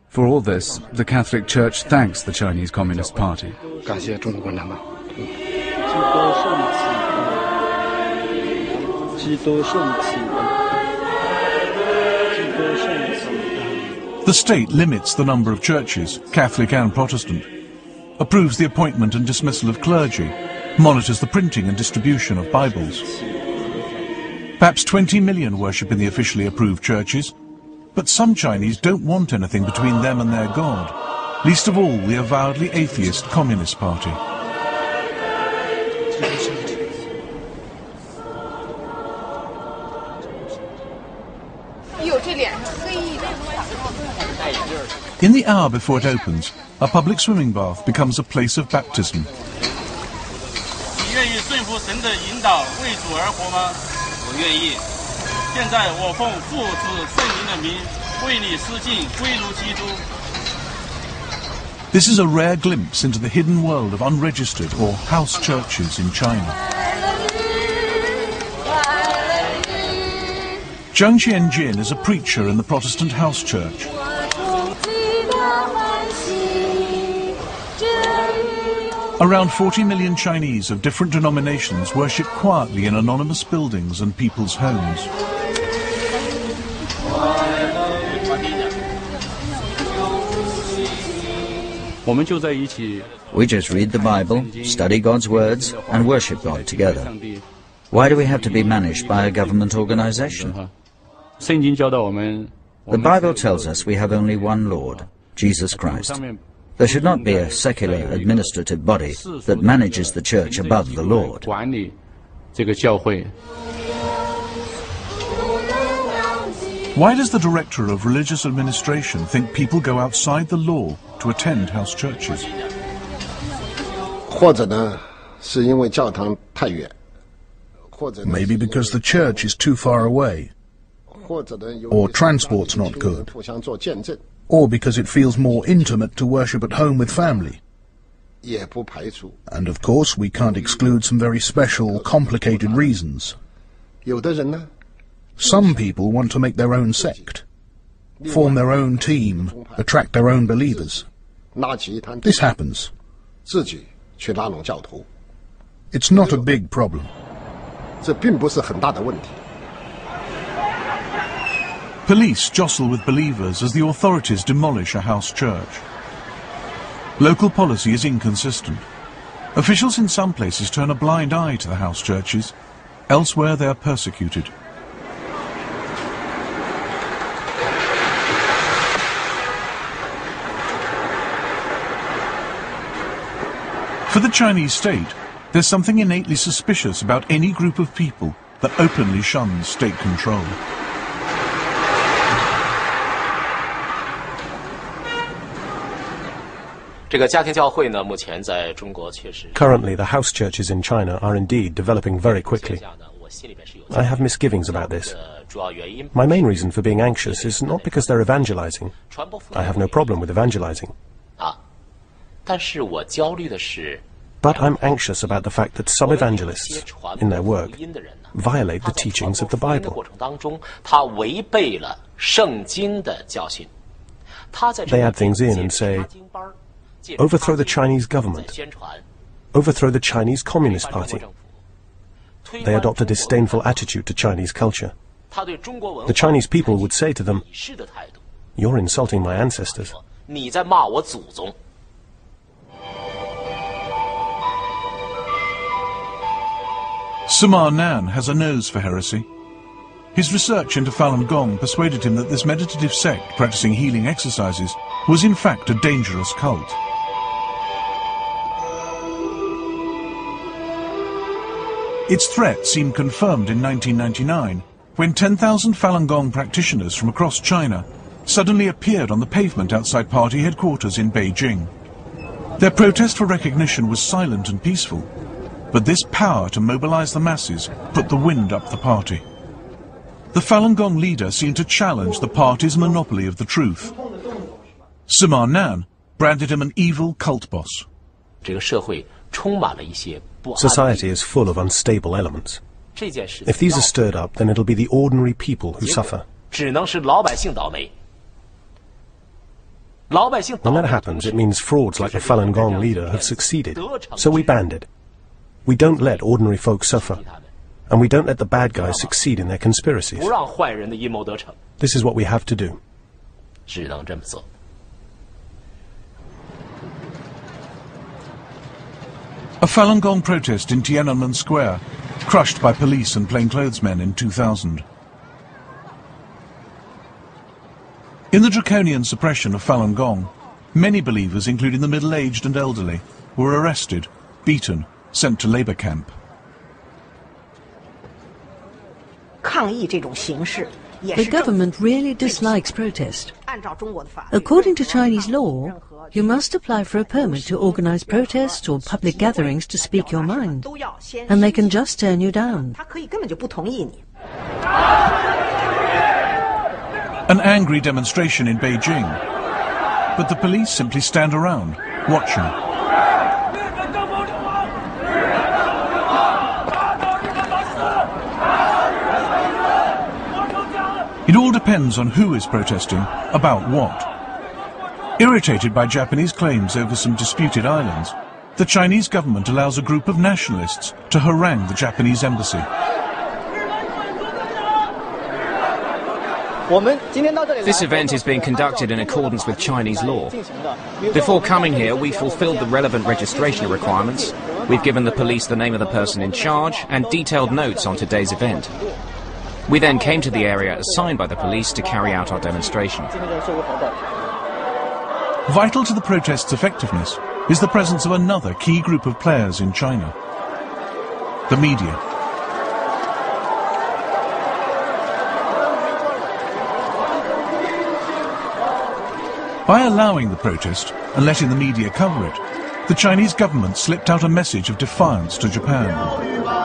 For all this, the Catholic Church thanks the Chinese Communist Party. The state limits the number of churches, Catholic and Protestant, approves the appointment and dismissal of clergy, monitors the printing and distribution of Bibles. Perhaps 20 million worship in the officially approved churches, but some Chinese don't want anything between them and their God, least of all the avowedly atheist Communist Party. In the hour before it opens, a public swimming bath becomes a place of baptism. 现在我奉父子圣灵的名，为你施浸，归如基督。 This is a rare glimpse into the hidden world of unregistered or house churches in China. Zhang Qianjin is a preacher in the Protestant house church. Around 40 million Chinese of different denominations worship quietly in anonymous buildings and people's homes. We just read the Bible, study God's words, and worship God together. Why do we have to be managed by a government organization? The Bible tells us we have only one Lord, Jesus Christ. There should not be a secular administrative body that manages the church above the Lord. Why does the Director of Religious Administration think people go outside the law to attend house churches? Maybe because the church is too far away, or transport's not good, or because it feels more intimate to worship at home with family. And of course, we can't exclude some very special, complicated reasons. Some people want to make their own sect, form their own team, attract their own believers. This happens. It's not a big problem. Police jostle with believers as the authorities demolish a house church. Local policy is inconsistent. Officials in some places turn a blind eye to the house churches. Elsewhere they are persecuted. For the Chinese state, there's something innately suspicious about any group of people that openly shuns state control. Currently, the house churches in China are indeed developing very quickly. I have misgivings about this. My main reason for being anxious is not because they're evangelizing. I have no problem with evangelizing. But I'm anxious about the fact that some evangelists, in their work, violate the teachings of the Bible. They add things in and say, overthrow the Chinese government, overthrow the Chinese Communist Party. They adopt a disdainful attitude to Chinese culture. The Chinese people would say to them, You're insulting my ancestors. Sima Nan has a nose for heresy. His research into Falun Gong persuaded him that this meditative sect practicing healing exercises was in fact a dangerous cult. Its threat seemed confirmed in 1999 when 10,000 Falun Gong practitioners from across China suddenly appeared on the pavement outside party headquarters in Beijing. Their protest for recognition was silent and peaceful, but this power to mobilize the masses put the wind up the party. The Falun Gong leader seemed to challenge the party's monopoly of the truth. Sima Nan branded him an evil cult boss. Society is full of unstable elements. If these are stirred up, then it'll be the ordinary people who suffer. When that happens, it means frauds like the Falun Gong leader have succeeded. So we banned it. We don't let ordinary folk suffer. And we don't let the bad guys succeed in their conspiracies. This is what we have to do. A Falun Gong protest in Tiananmen Square, crushed by police and plainclothesmen in 2000. In the draconian suppression of Falun Gong, many believers, including the middle-aged and elderly, were arrested, beaten, sent to labor camp. The government really dislikes protest. According to Chinese law, you must apply for a permit to organize protests or public gatherings to speak your mind, and they can just turn you down. An angry demonstration in Beijing, but the police simply stand around, watching. It all depends on who is protesting, about what. Irritated by Japanese claims over some disputed islands, the Chinese government allows a group of nationalists to harangue the Japanese embassy. This event is being conducted in accordance with Chinese law. Before coming here, we fulfilled the relevant registration requirements. We've given the police the name of the person in charge and detailed notes on today's event. We then came to the area assigned by the police to carry out our demonstration. Vital to the protest's effectiveness is the presence of another key group of players in China. The media. By allowing the protest and letting the media cover it, the Chinese government slipped out a message of defiance to Japan.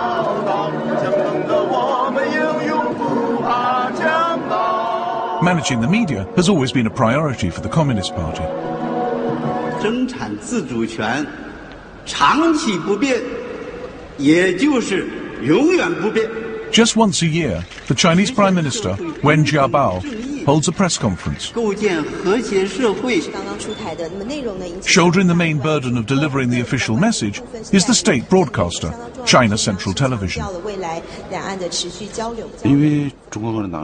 Managing the media has always been a priority for the Communist Party. Just once a year, the Chinese Prime Minister, Wen Jiabao, holds a press conference. Shouldering the main burden of delivering the official message is the state broadcaster, China Central Television.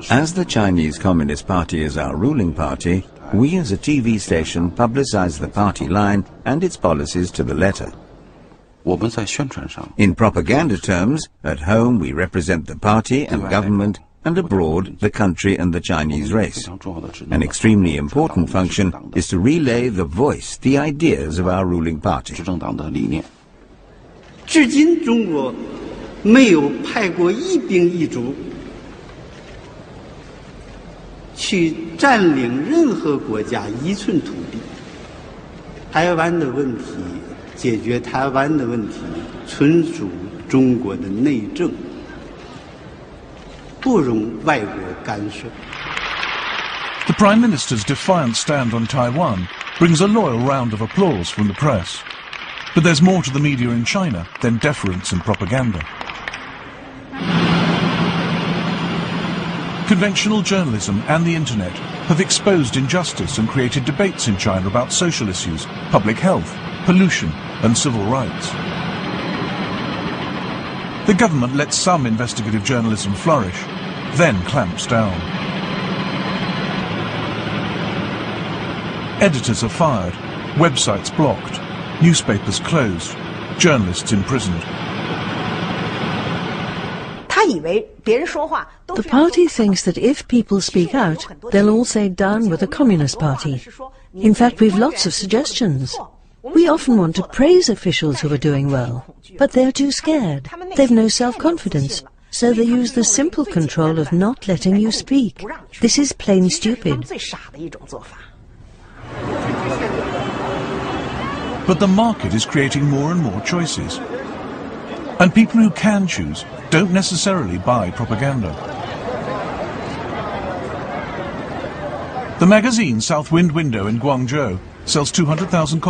As the Chinese Communist Party is our ruling party, we as a TV station publicize the party line and its policies to the letter. In propaganda terms, at home we represent the party and government and abroad the country and the Chinese race. An extremely important function is to relay the voice, the ideas of our ruling party. 至今，中国没有派过一兵一卒去占领任何国家一寸土地。台湾的问题，解决台湾的问题，纯属中国的内政。 The Prime Minister's defiant stand on Taiwan brings a loyal round of applause from the press. But there's more to the media in China than deference and propaganda. Conventional journalism and the internet have exposed injustice and created debates in China about social issues, public health, pollution and civil rights. The government lets some investigative journalism flourish, then clamps down. Editors are fired, websites blocked, newspapers closed, journalists imprisoned. The party thinks that if people speak out, they'll all say down with the Communist Party. In fact, we've lots of suggestions. We often want to praise officials who are doing well, but they're too scared. They've no self-confidence, so they use the simple control of not letting you speak. This is plain stupid. But the market is creating more and more choices. And people who can choose don't necessarily buy propaganda. The magazine South Wind Window in Guangzhou sells 200,000 copies.